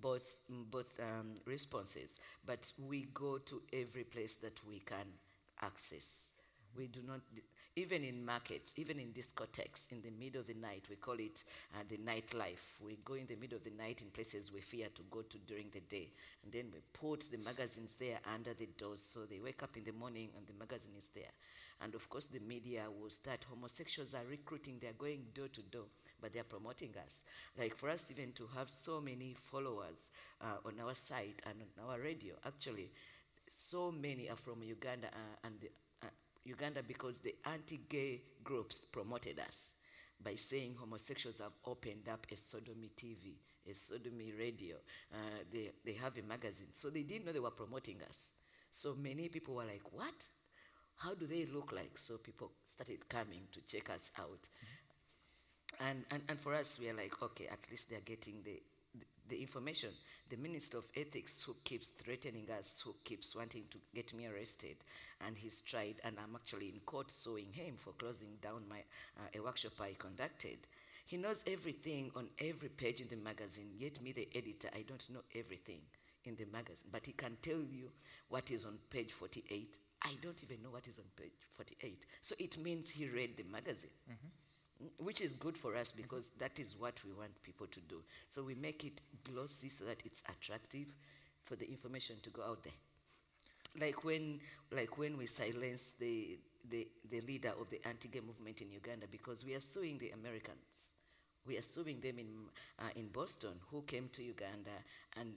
both both um, responses but we go to every place that we can access. We do not even in markets even in discotheques in the middle of the night we call it uh, the nightlife. We go in the middle of the night in places we fear to go to during the day. And then we put the magazines there under the doors. So they wake up in the morning and the magazine is there. And of course the media will start. Homosexuals are recruiting. They're going door to door but they're promoting us. Like for us even to have so many followers uh, on our site and on our radio. Actually so many are from uganda uh, and the, uganda because the anti-gay groups promoted us by saying homosexuals have opened up a sodomy tv a sodomy radio. Uh, they, they have a magazine. So they didn't know they were promoting us. So many people were like, what? How do they look like? So people started coming to check us out. And, and, and for us, we are like, okay, at least they're getting the, the, information. The Minister of Ethics, who keeps threatening us, who keeps wanting to get me arrested, and he's tried, and I'm actually in court suing him for closing down my, uh, a workshop I conducted. He knows everything on every page in the magazine, yet me, the editor, I don't know everything in the magazine. But he can tell you what is on page 48. I don't even know what is on page 48. So it means he read the magazine. Mm-hmm which is good for us because that is what we want people to do. So we make it glossy so that it's attractive for the information to go out there. Like when, like when we silence the, the, the leader of the anti-gay movement in Uganda because we are suing the Americans. We are suing them in, uh, in Boston who came to Uganda and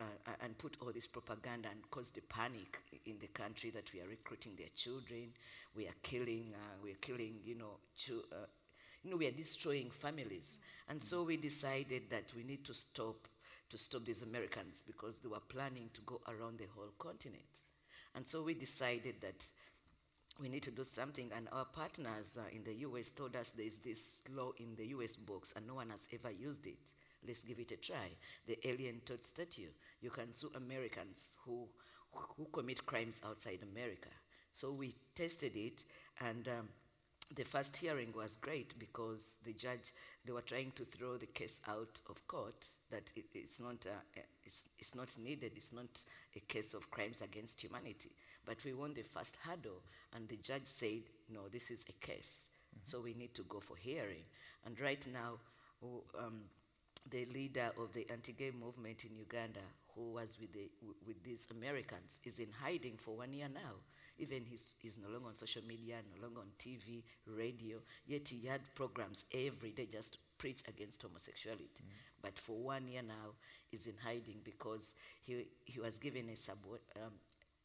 uh, and put all this propaganda and cause the panic in the country that we are recruiting their children, we are killing, uh, we are killing, you know, uh, you know, we are destroying families. And so we decided that we need to stop to stop these Americans because they were planning to go around the whole continent. And so we decided that we need to do something. And our partners uh, in the US told us there's this law in the US books and no one has ever used it. Let's give it a try. The Alien Tort Statute. You can sue Americans who, who commit crimes outside America. So we tested it and um, the first hearing was great because the judge, they were trying to throw the case out of court, that it, it's, not, uh, it's, it's not needed, it's not a case of crimes against humanity. But we won the first hurdle, and the judge said, no, this is a case, mm-hmm. so we need to go for hearing. And right now, um, the leader of the anti-gay movement in Uganda, who was with, the, with these Americans, is in hiding for one year now even he's, he's no longer on social media, no longer on TV, radio, yet he had programs every day just to preach against homosexuality. Mm. But for one year now, he's in hiding because he, he was given a, sabo- um,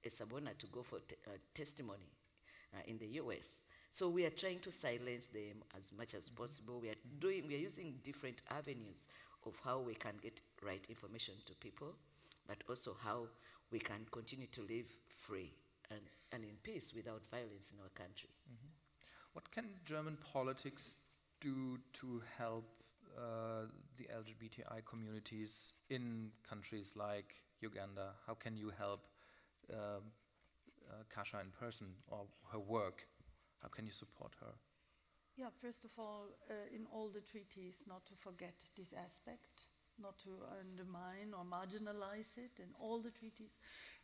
a subpoena to go for uh, testimony uh, in the US. So we are trying to silence them as much as mm-hmm. possible. We are doing, we are using different avenues of how we can get right information to people, but also how we can continue to live free and, and in peace without violence in our country. Mm-hmm. What can German politics do to help uh, the LGBTI communities in countries like Uganda? How can you help uh, uh, Kasha in person or her work? How can you support her? Yeah, first of all, uh, in all the treaties, not to forget this aspect, not to undermine or marginalize it in all the treaties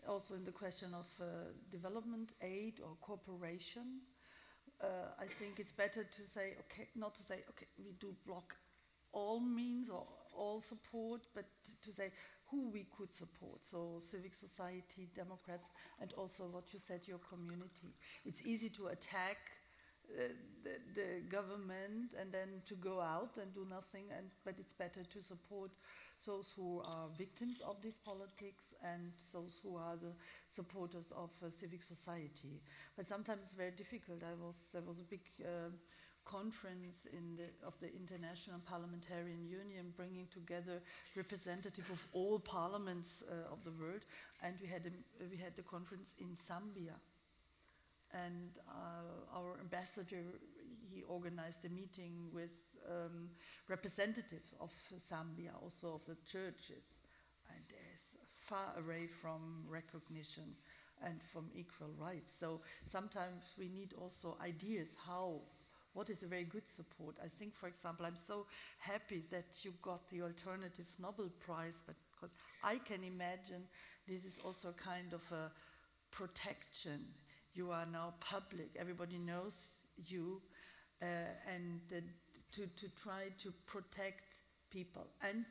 also in the question of uh, development aid or cooperation. Uh, I think it's better to say, okay, not to say, okay, we do block all means or all support, but to say who we could support. So civic society, Democrats, and also what you said, your community. It's easy to attack the, the, government and then to go out and do nothing, and, but it's better to support those who are victims of this politics and those who are the supporters of uh, civic society. But sometimes it's very difficult. I was, there was a big uh, conference in the, of the International Parliamentarian Union bringing together representatives of all parliaments uh, of the world, and we had, a, we had the conference in Zambia. And uh, our ambassador, he organized a meeting with um, representatives of Zambia, also of the churches, and there's far away from recognition and from equal rights. So sometimes we need also ideas how, what is a very good support. I think, for example, I'm so happy that you got the alternative Nobel Prize, but because I can imagine this is also a kind of a protection. You are now public, everybody knows you, uh, and uh, to, to try to protect people and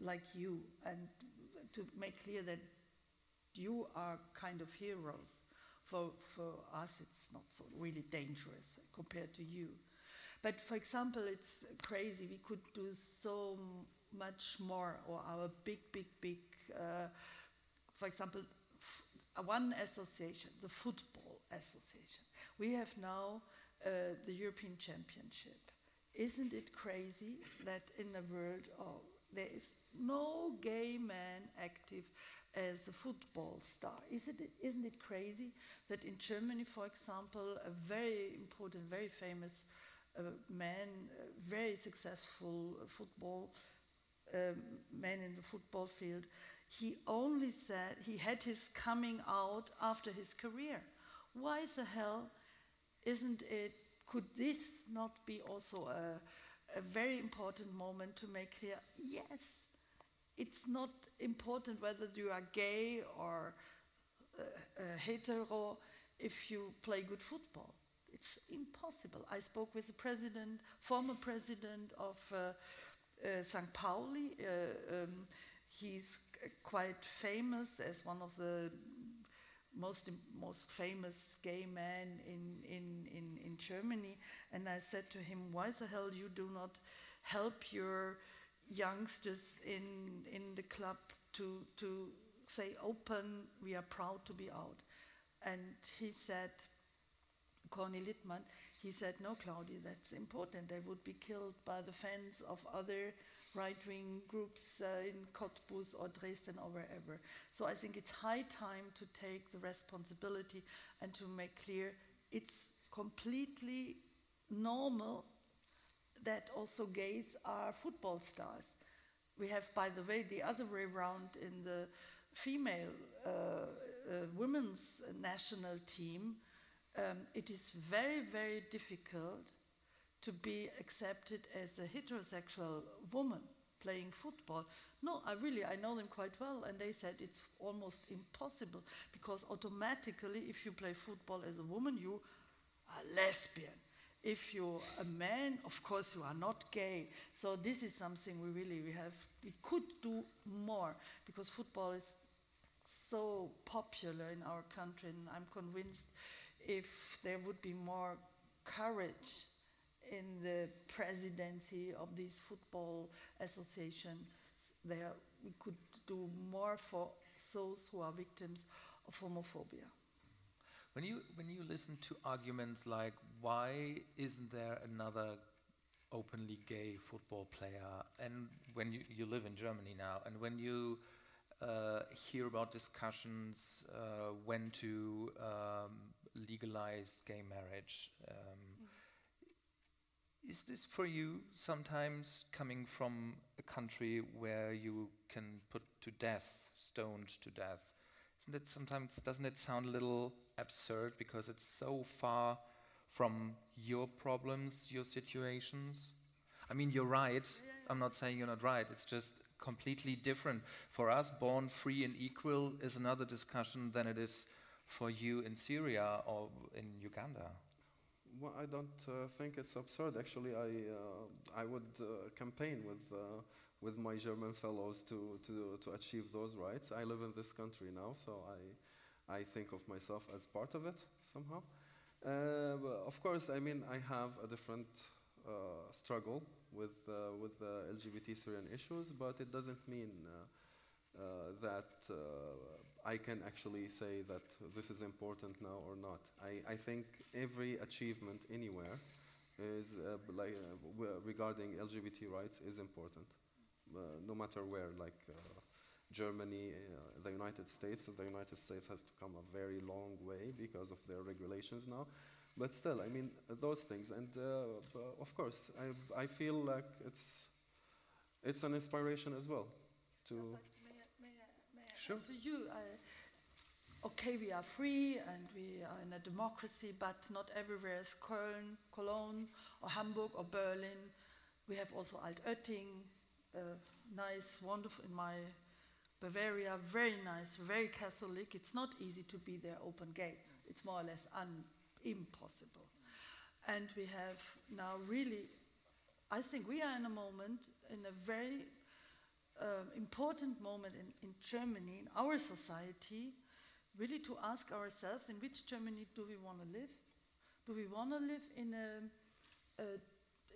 like you and to make clear that you are kind of heroes. For, for us, it's not so really dangerous compared to you. But for example, it's crazy. We could do so much more, or our big, big, big, uh, for example, one association, the Football Association. We have now uh, the European Championship isn't it crazy that in the world oh, there is no gay man active as a football star. Is it, isn't it crazy that in Germany, for example, a very important, very famous uh, man, very successful football um, man in the football field, he only said he had his coming out after his career. Why the hell isn't it? Could this not be also a, a very important moment to make clear? Yes, it's not important whether you are gay or uh, uh, hetero if you play good football. It's impossible. I spoke with the president, former president of uh, uh St. Pauli. Uh, um, he's quite famous as one of the most most famous gay men in, in, in, in Germany. And I said to him, why the hell you do not help your youngsters in, in the club to, to say open, we are proud to be out. And he said, Corny Littmann, he said, no, Claudia, that's important. They would be killed by the fans of other right-wing groups uh, in Cottbus or Dresden or wherever. So I think it's high time to take the responsibility and to make clear it's completely normal that also gays are football stars. We have, by the way, the other way around in the female uh, uh, women's national team. Um, it is very, very difficult to be accepted as a heterosexual woman playing football. No, I really, I know them quite well, and they said it's almost impossible because automatically, if you play football as a woman, you are lesbian if you're a man, of course you are not gay. So this is something we really we have we could do more because football is so popular in our country and I'm convinced if there would be more courage in the presidency of these football associations there we could do more for those who are victims of homophobia. When you when you listen to arguments like why isn't there another openly gay football player, and when you, you live in Germany now, and when you uh, hear about discussions uh, when to um, legalize gay marriage, um. Is this for you sometimes coming from a country where you can put to death, stoned to death? Isn't it sometimes, doesn't it sound a little absurd because it's so far from your problems, your situations? I mean, you're right. I'm not saying you're not right. It's just completely different. For us, born free and equal is another discussion than it is for you in Syria or in Uganda. Well, I don't uh, think it's absurd. Actually, I uh, I would uh, campaign with uh, with my German fellows to, to to achieve those rights. I live in this country now, so I I think of myself as part of it somehow. Uh, of course, I mean, I have a different uh, struggle with, with the LGBT Syrian issues, but it doesn't mean uh, uh, that uh, I can actually say that this is important now or not. I, I think every achievement anywhere is like, regarding LGBT rights is important, no matter where, like Germany, uh, the United States. The United States has to come a very long way because of their regulations now. But still, I mean, uh, those things. And uh, of course, I, I feel like it's, it's an inspiration as well. To may I, may I, may I sure. To you, okay, we are free and we are in a democracy, but not everywhere is Köln, Cologne, or Hamburg, or Berlin. We have also Altötting, uh, nice, wonderful in my Bavaria, very nice, very Catholic. It's not easy to be there open gay. It's more or less impossible. And we have now really, I think we are in a moment, in a very uh, important moment in, in Germany, in our society, really to ask ourselves in which Germany do we want to live? Do we want to live in a, a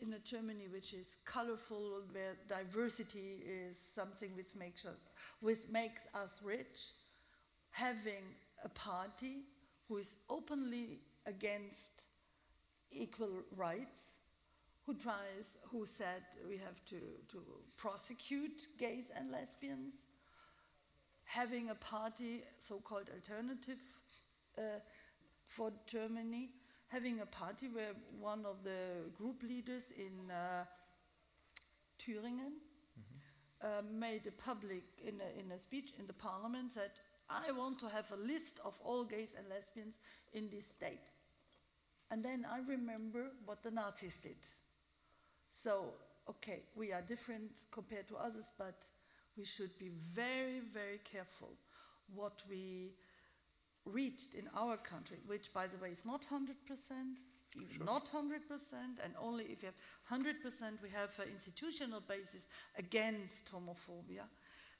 in a Germany which is colorful, where diversity is something which makes us, which makes us rich, having a party who is openly against equal rights, who tries, who said we have to, to prosecute gays and lesbians, having a party, so-called alternative uh, for Germany, having a party where one of the group leaders in uh, Thüringen uh, made a public, in a, in a speech in the parliament, that I want to have a list of all gays and lesbians in this state. And then I remember what the Nazis did. So, okay, we are different compared to others, but we should be very, very careful what we reached in our country, which, by the way, is not 100%, even not 100%, and only if you have 100%, we have an institutional basis against homophobia.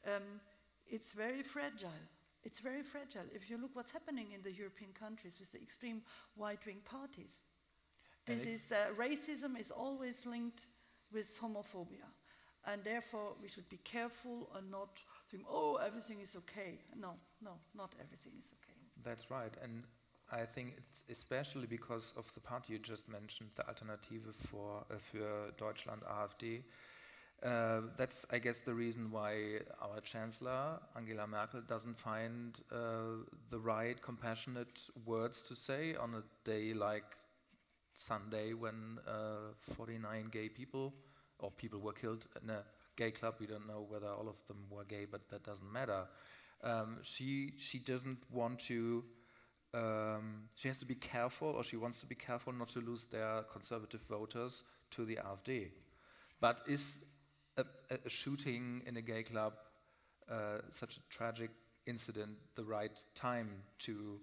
Um, it's very fragile. It's very fragile. If you look what's happening in the European countries with the extreme right-wing parties, this is uh, racism is always linked with homophobia, and therefore we should be careful and not think, oh, everything is okay. No, no, not everything is okay. That's right, and I think it's especially because of the party you just mentioned, the Alternative for uh, für Deutschland AfD. Uh, that's, I guess, the reason why our Chancellor Angela Merkel doesn't find uh, the right, compassionate words to say on a day like Sunday when uh, 49 gay people or people were killed in a gay club. We don't know whether all of them were gay, but that doesn't matter. Um, she she doesn't want to. Um, she has to be careful, or she wants to be careful not to lose their conservative voters to the AfD. But is a, a, shooting in a gay club uh, such a tragic incident the right time to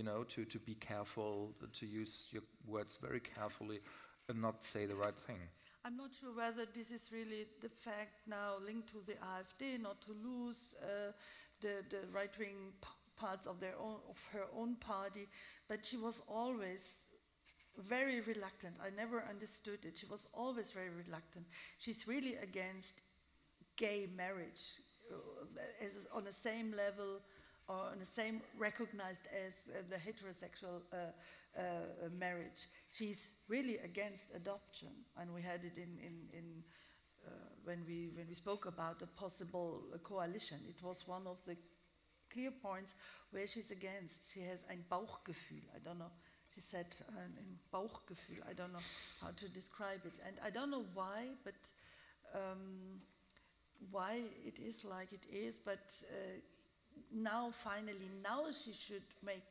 you know, to, to be careful, to use your words very carefully and not say the right thing. I'm not sure whether this is really the fact now linked to the AfD, not to lose uh, the, the right-wing p- parts of their own of her own party, but she was always very reluctant. I never understood it. She was always very reluctant. She's really against gay marriage uh, as on the same level or on the same recognized as uh, the heterosexual uh, uh, uh, marriage. She's really against adoption, and we had it in, in, in uh, when, we, when we spoke about a possible coalition. It was one of the clear points where she's against. She has ein Bauchgefühl. I don't know. She said uh, ein Bauchgefühl. I don't know how to describe it. And I don't know why, but um, why it is like it is. But uh, now, finally, now she should make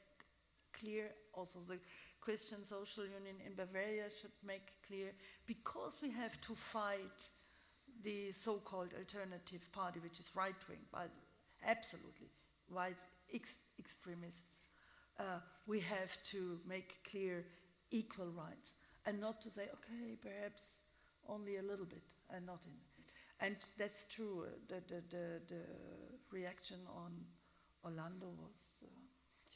clear, also the Christian Social Union in Bavaria should make clear, because we have to fight the so-called alternative party, which is right-wing, but absolutely right ex- extremists. Uh, we have to make clear equal rights, and not to say, okay, perhaps only a little bit, and not in. And that's true. uh, The, the, the, the reaction on Orlando was, uh,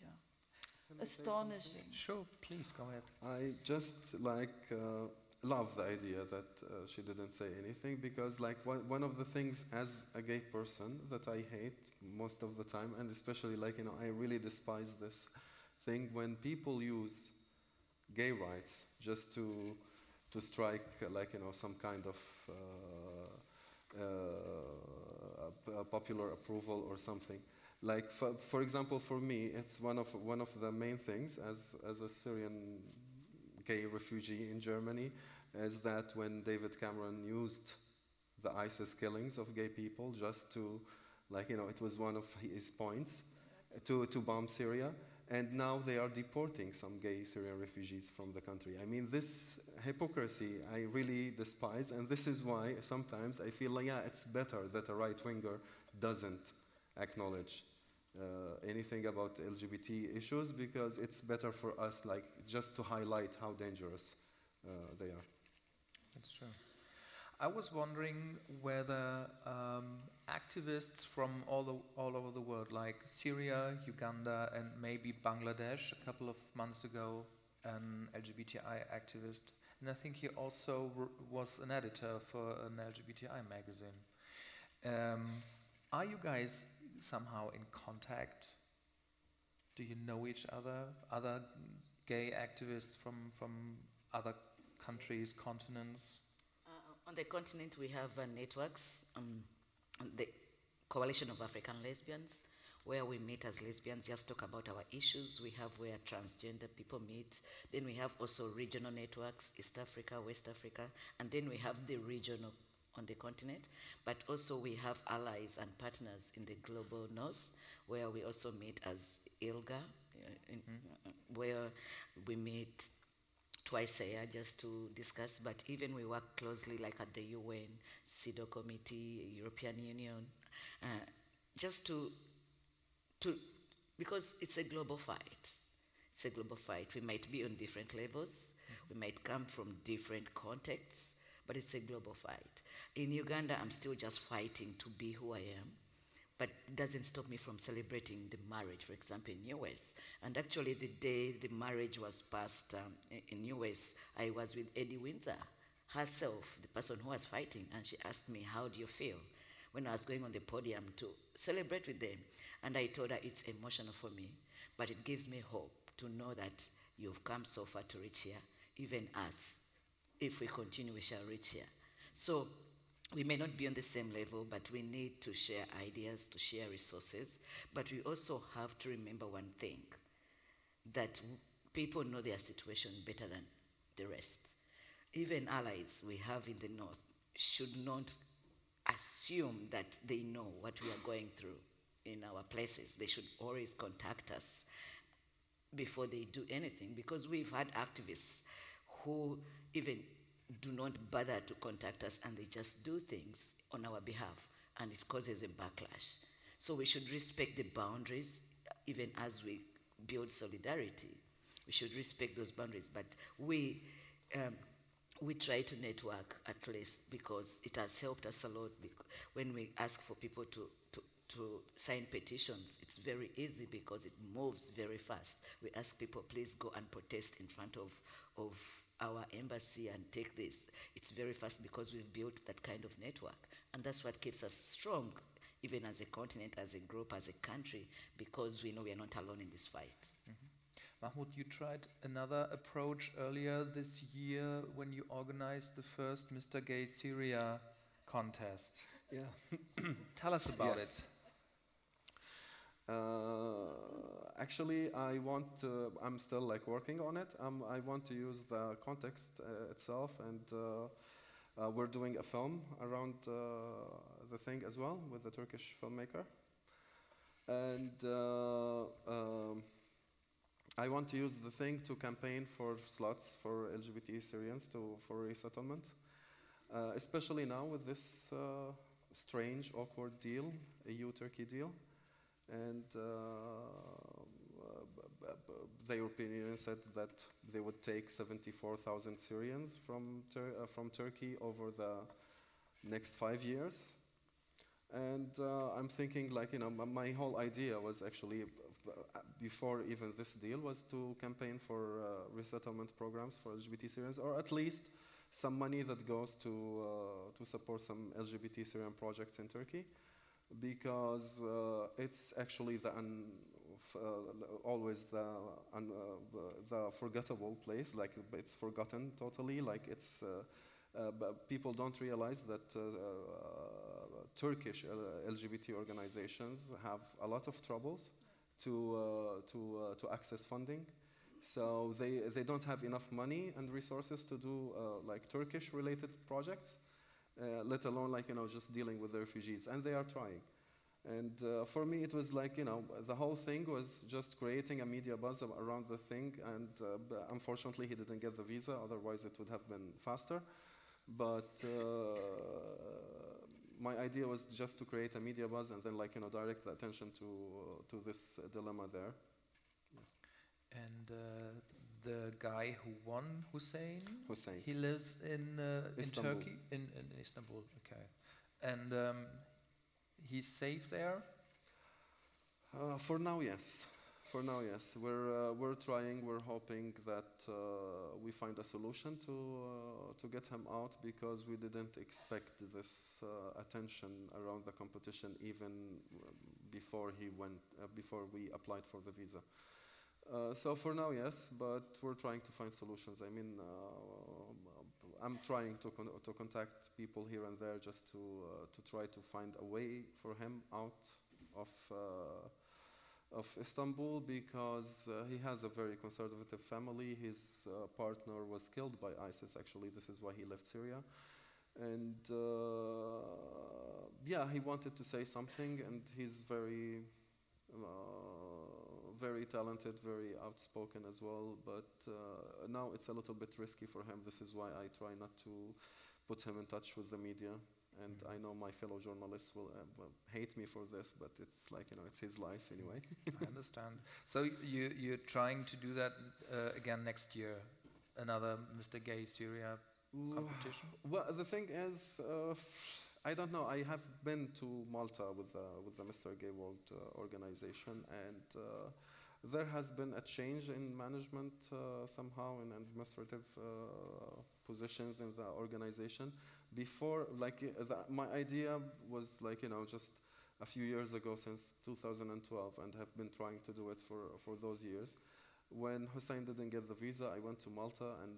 yeah, astonishing. Sure, please go ahead. I just like uh, love the idea that uh, she didn't say anything because like one, one of the things as a gay person that I hate most of the time and especially like you know I really despise this thing when people use gay rights just to to strike like you know some kind of uh, uh, popular approval or something like for, for example for me it's one of one of the main things as as a Syrian gay refugee in Germany is that when David Cameron used the ISIS killings of gay people just to like you know it was one of his points to to bomb Syria and now they are deporting some gay Syrian refugees from the country. I mean, this hypocrisy I really despise, and this is why sometimes I feel like, yeah, it's better that a right winger doesn't acknowledge uh, anything about LGBT issues because it's better for us, like, just to highlight how dangerous uh, they are. That's true. I was wondering whether um, activists from all, the, all over the world, like Syria, Uganda, and maybe Bangladesh, a couple of months ago, an LGBTI activist, and I think he also was an editor for an LGBTI magazine. Um, are you guys somehow in contact? Do you know each other? Other gay activists from, from other countries, continents? Uh, on the continent, we have uh, networks, um, the Coalition of African Lesbians, where we meet as lesbians, just talk about our issues. We have where transgender people meet. Then we have also regional networks, East Africa, West Africa, and then we have the regional on the continent, but also we have allies and partners in the global north, where we also meet as ILGA, uh, in, mm-hmm. where we meet twice a year just to discuss, but even we work closely like at the UN, CEDAW Committee, European Union, uh, just to, to, because it's a global fight. It's a global fight. We might be on different levels, mm-hmm. we might come from different contexts, but it's a global fight. In Uganda, I'm still just fighting to be who I am, but it doesn't stop me from celebrating the marriage, for example, in US. And actually, the day the marriage was passed um, in US, I was with Edie Windsor herself, the person who was fighting, and she asked me, How do you feel? When I was going on the podium to celebrate with them. And I told her, It's emotional for me, but it gives me hope to know that you've come so far to reach here, even us. If we continue, we shall reach here. So we may not be on the same level, but we need to share ideas, to share resources. But we also have to remember one thing that people know their situation better than the rest. Even allies we have in the north should not assume that they know what we are going through in our places. They should always contact us before they do anything because we've had activists who even do not bother to contact us and they just do things on our behalf and it causes a backlash. So we should respect the boundaries even as we build solidarity. We should respect those boundaries, but we, um, we try to network at least because it has helped us a lot. When we ask for people to, to, to sign petitions, it's very easy because it moves very fast. We ask people, please go and protest in front of, of our embassy and take this. It's very fast because we've built that kind of network. And that's what keeps us strong, even as a continent, as a group, as a country, because we know we are not alone in this fight. Mahmoud, you tried another approach earlier this year when you organized the first Mr. Gay Syria contest. Yeah. Tell us about yes. it. Uh, actually, I want. To, I'm still like working on it. Um, I want to use the context uh, itself, and uh, uh we're doing a film around uh, the thing as well with the Turkish filmmaker. And uh, um, I want to use the thing to campaign for slots for LGBT Syrians to for resettlement, especially now with this strange, awkward deal, EU-Turkey deal and uh, the European Union said that they would take 74,000 Syrians from, Tur uh, from Turkey over the next five years. And uh, I'm thinking, like, you know, my whole idea was actually, before even this deal, was to campaign for uh, resettlement programs for LGBT Syrians, or at least some money that goes to, uh, to support some LGBT Syrian projects in Turkey because uh, it's actually the uh, always the, uh, the forgettable place, like it's forgotten totally, like it's, but people don't realize that Turkish LGBT organizations have a lot of troubles to, to, to access funding. So they, they don't have enough money and resources to do uh, like Turkish related projects uh, let alone like you know just dealing with the refugees, and they are trying. And uh, for me, it was like you know the whole thing was just creating a media buzz around the thing, and uh, unfortunately, he didn't get the visa. Otherwise, it would have been faster. But uh, my idea was just to create a media buzz and then like you know direct the attention to to this dilemma there. And uh, the guy who won, Hussein. Hussein. He lives in uh, in Turkey, in, in, Istanbul. Okay, and um, he's safe there. Uh, for now, yes. For now, yes. We're uh, we're trying. We're hoping that uh, we find a solution to uh, to get him out because we didn't expect this uh, attention around the competition even before he went before we applied for the visa. Uh, so for now, yes, but we're trying to find solutions. I mean, uh, I'm trying to con- to contact people here and there just to uh, to try to find a way for him out of uh, of Istanbul because uh, he has a very conservative family. His uh, partner was killed by ISIS. Actually, this is why he left Syria, and uh, yeah, he wanted to say something, and he's very. Uh, very talented, very outspoken as well, but uh, now it's a little bit risky for him. This is why I try not to put him in touch with the media. And I know my fellow journalists will, uh, will hate me for this, but it's like, you know, it's his life anyway. I understand. So you, you're trying to do that uh, again next year, another Mr. Gay Syria competition? Well, the thing is, uh, I don't know. I have been to Malta with, uh, with the Mr. Gay World uh, organization, and uh, there has been a change in management uh, somehow in administrative uh, positions in the organization. Before, like, uh, the, my idea was like, you know, just a few years ago since 2012, and have been trying to do it for, for those years. When Hussein didn't get the visa, I went to Malta and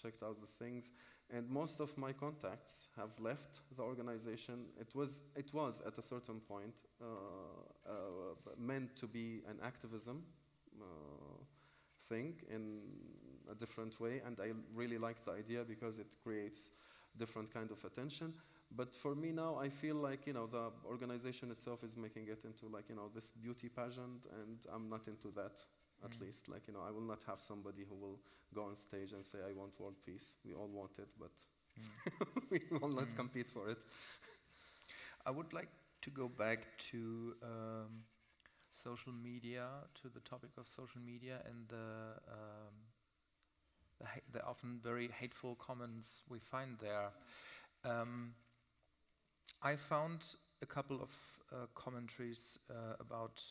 checked out the things and most of my contacts have left the organization. It was, it was at a certain point uh, uh, meant to be an activism uh, thing in a different way, and I really like the idea because it creates different kind of attention. But for me now, I feel like you know the organization itself is making it into like you know this beauty pageant, and I'm not into that at mm. least. Like, you know, I will not have somebody who will go on stage and say, I want world peace. We all want it, but mm. we will not mm. compete for it. I would like to go back to um, social media, to the topic of social media and the, um, the, the, often very hateful comments we find there. Um, I found a couple of uh, commentaries uh, about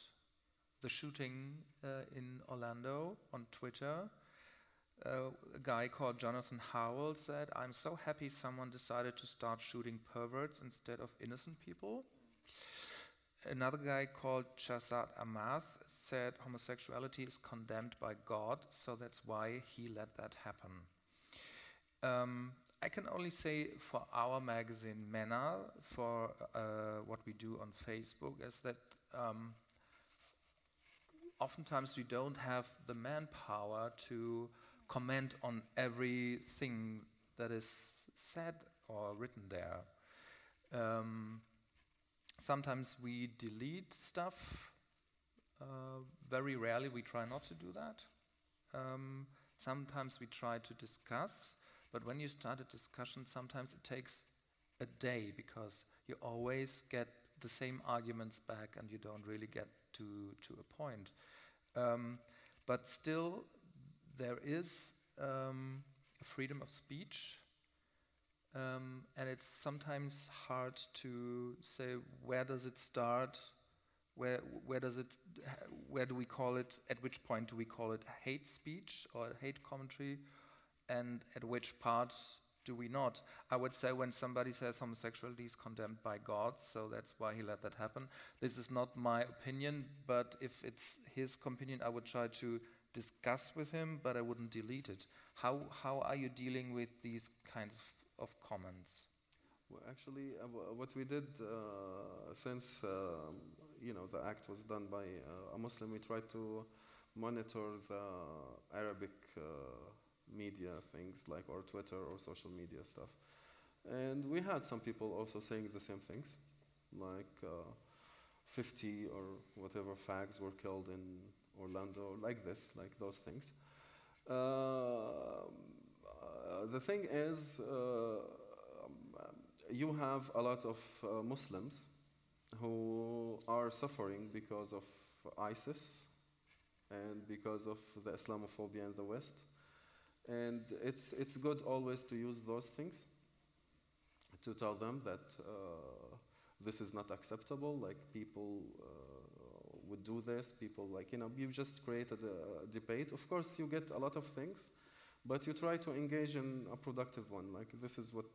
the shooting uh, in Orlando on Twitter. Uh, a guy called Jonathan Howell said, I'm so happy someone decided to start shooting perverts instead of innocent people. Another guy called Shahzad Amath said homosexuality is condemned by God, so that's why he let that happen. Um, I can only say for our magazine Männer, for uh, what we do on Facebook, is that um, oftentimes we don't have the manpower to comment on everything that is said or written there. Um, sometimes we delete stuff. Uh, very rarely we try not to do that. Um, sometimes we try to discuss, but when you start a discussion, sometimes it takes a day because you always get the same arguments back and you don't really get to, to a point. Um, but still, there is um, freedom of speech, um, and it's sometimes hard to say where does it start, where where does it, where do we call it, at which point do we call it hate speech or hate commentary, and at which part do we not? I would say when somebody says homosexuality is condemned by God, so that's why he let that happen. This is not my opinion, but if it's his opinion, I would try to discuss with him, but I wouldn't delete it. How, how are you dealing with these kinds of, of comments? Well, actually, uh, what we did uh, since uh, you know the act was done by uh, a Muslim, we tried to monitor the Arabic uh, media things like or Twitter or social media stuff. And we had some people also saying the same things, like uh, 50 or whatever fags were killed in Orlando, like this, like those things. Uh, uh, the thing is, uh, you have a lot of uh, Muslims who are suffering because of ISIS and because of the Islamophobia in the West. And it's, it's good always to use those things to tell them that uh, this is not acceptable, like people uh, would do this, people like, you know, you've just created a debate. Of course, you get a lot of things, but you try to engage in a productive one. Like, this is what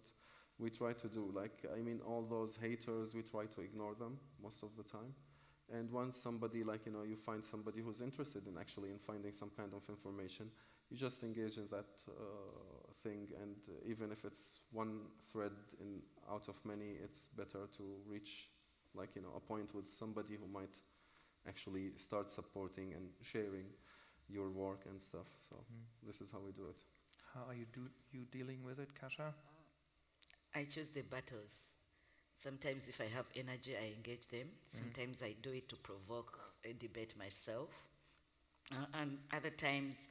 we try to do. Like, I mean, all those haters, we try to ignore them most of the time. And once somebody, like, you know, you find somebody who's interested in actually in finding some kind of information, you just engage in that uh, thing, and uh, even if it's one thread in out of many, it's better to reach, like you know, a point with somebody who might actually start supporting and sharing your work and stuff. So Mm. this is how we do it. How are you do you dealing with it, Kasha? I choose the battles. Sometimes, if I have energy, I engage them. Sometimes, I do it to provoke a debate myself. Uh, and other times,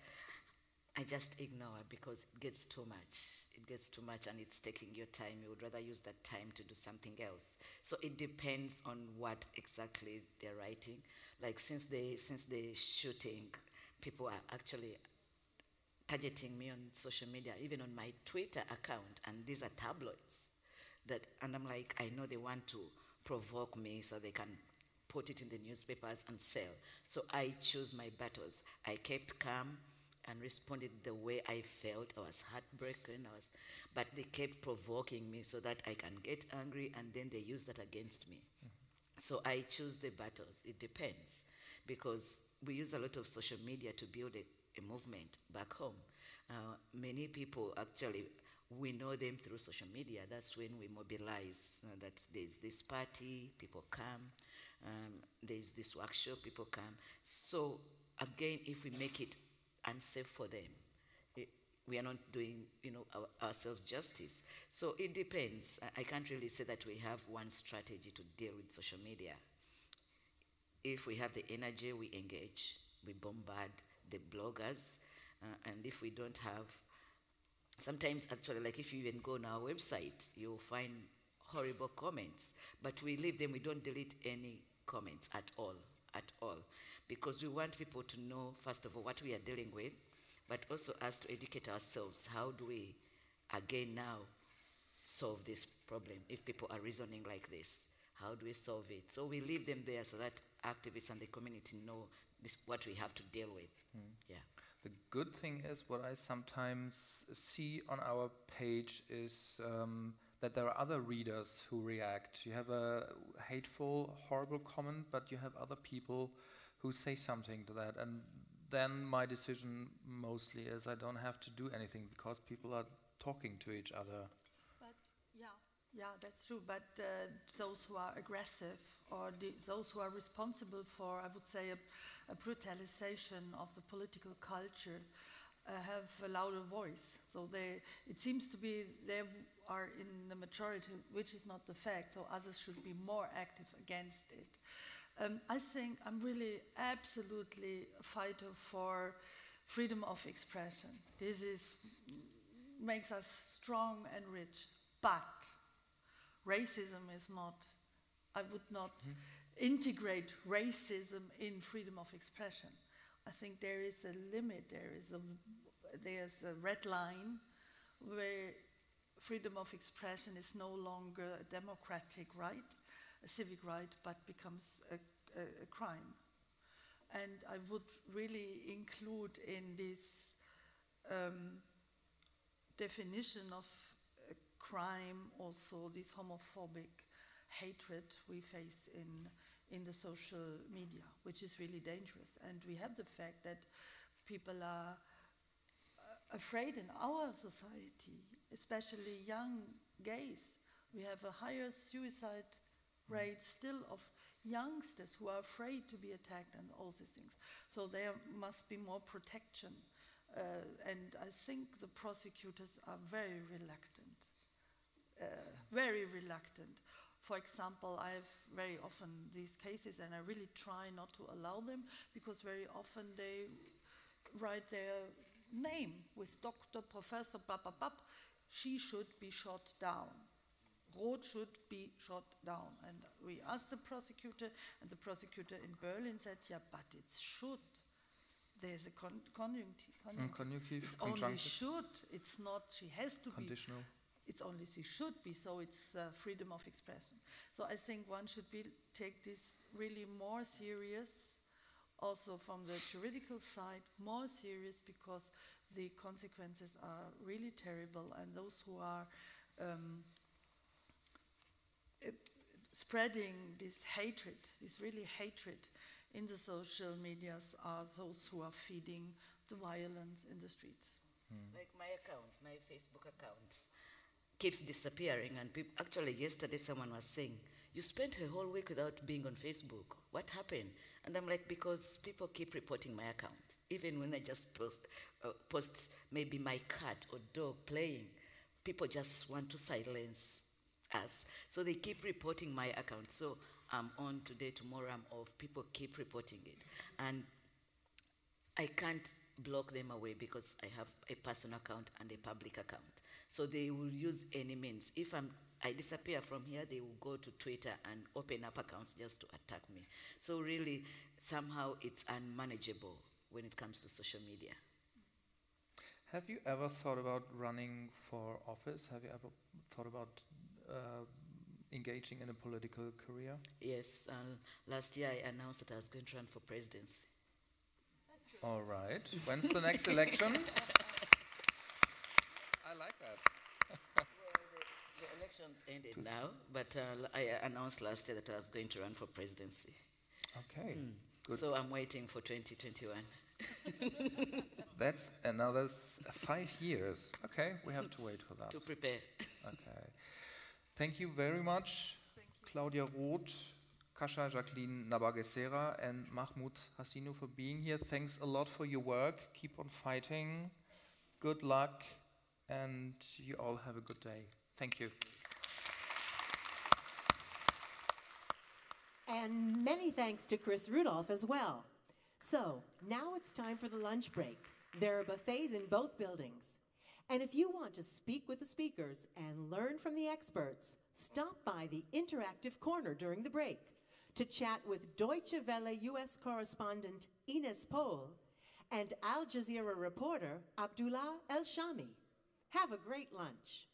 I just ignore because it gets too much. It gets too much and it's taking your time. You would rather use that time to do something else. So it depends on what exactly they're writing. Like since the since the shooting, people are actually targeting me on social media, even on my Twitter account, and these are tabloids. That and I'm like, I know they want to provoke me so they can put it in the newspapers and sell. So I choose my battles. I kept calm and responded the way I felt. I was heartbroken. I was, but they kept provoking me so that I can get angry, and then they use that against me. So I choose the battles. It depends, because we use a lot of social media to build a, a movement back home. Uh, many people actually we know them through social media. That's when we mobilize uh, that there's this party, people come. Um, there's this workshop, people come. So again, if we make it unsafe for them, we are not doing, you know, our, ourselves justice. So it depends. I, I can't really say that we have one strategy to deal with social media. If we have the energy, we engage, we bombard the bloggers, uh, and if we don't have, sometimes actually, like if you even go on our website, you'll find horrible comments, but we leave them, we don't delete any comments at all, at all, because we want people to know, first of all, what we are dealing with, but also us to educate ourselves. How do we, again, now solve this problem if people are reasoning like this? How do we solve it? So we leave them there so that activists and the community know this, what we have to deal with. Yeah. The good thing is, what I sometimes see on our page is um, that there are other readers who react. You have a hateful, horrible comment, but you have other people who say something to that. And then my decision mostly is I don't have to do anything because people are talking to each other. But yeah, yeah, that's true. But uh, those who are aggressive or the, those who are responsible for, I would say, a, a brutalization of the political culture uh, have a louder voice. So they, it seems to be they are in the majority, which is not the fact. So others should be more active against it. Um, I think I'm really absolutely a fighter for freedom of expression. This is makes us strong and rich, but racism is not. I would not integrate racism in freedom of expression. I think there is a limit. There is a there's a red line where freedom of expression is no longer a democratic right, a civic right, but becomes a, a, a crime. And I would really include in this um, definition of crime also this homophobic hatred we face in in the social media, which is really dangerous. And we have the fact that people are uh, afraid in our society, especially young gays. We have a higher suicide rate still of youngsters who are afraid to be attacked and all these things. So there must be more protection. Uh, and I think the prosecutors are very reluctant, uh, very reluctant. For example, I have very often these cases, and I really try not to allow them because very often they write their name with Doctor, Professor, blah, blah, blah. She should be shot down. Roth should be shot down. And we asked the prosecutor, and the prosecutor in Berlin said, yeah, but it should. There's a con- conjunctive. Mm, conjunctive, It's only should. It's not, she has to be conditional. it's only she should be, so it's uh, freedom of expression. So I think one should be, take this really more serious, also from the juridical side, more serious because the consequences are really terrible, and those who are um, spreading this hatred, this really hatred in the social medias, are those who are feeding the the violence in the streets. Like my account, my Facebook account keeps disappearing. And peop- actually, yesterday someone was saying, You spent a whole week without being on Facebook. What happened? And I'm like, Because people keep reporting my account. Even when I just post, uh, post maybe my cat or dog playing, people just want to silence us. So they keep reporting my account. So I'm on today, tomorrow I'm off. People keep reporting it. And I can't block them away because I have a personal account and a public account. So they will use any means. If I'm, I disappear from here, they will go to Twitter and open up accounts just to attack me. So really, somehow it's unmanageable when it comes to social media. Have you ever thought about running for office? Have you ever thought about uh, engaging in a political career? Yes, and last year I announced that I was going to run for presidency. All right. When's the next election? I like that. The elections ended now, but uh, l- I announced last year that I was going to run for presidency. Okay. Good. So I'm waiting for 2021. That's another s- five years. Okay, we have to wait for that. to prepare. Okay. Thank you very much, Claudia Roth, Kasha Jacqueline Nabagesera, and Mahmoud Hassino for being here. Thanks a lot for your work. Keep on fighting. Good luck, and you all have a good day. Thank you. And many thanks to Chris Rudolph as well. So, now it's time for the lunch break. There are buffets in both buildings. And if you want to speak with the speakers and learn from the experts, stop by the interactive corner during the break to chat with Deutsche Welle US correspondent Ines Pohl and Al Jazeera reporter Abdullah Elshamy. Have a great lunch.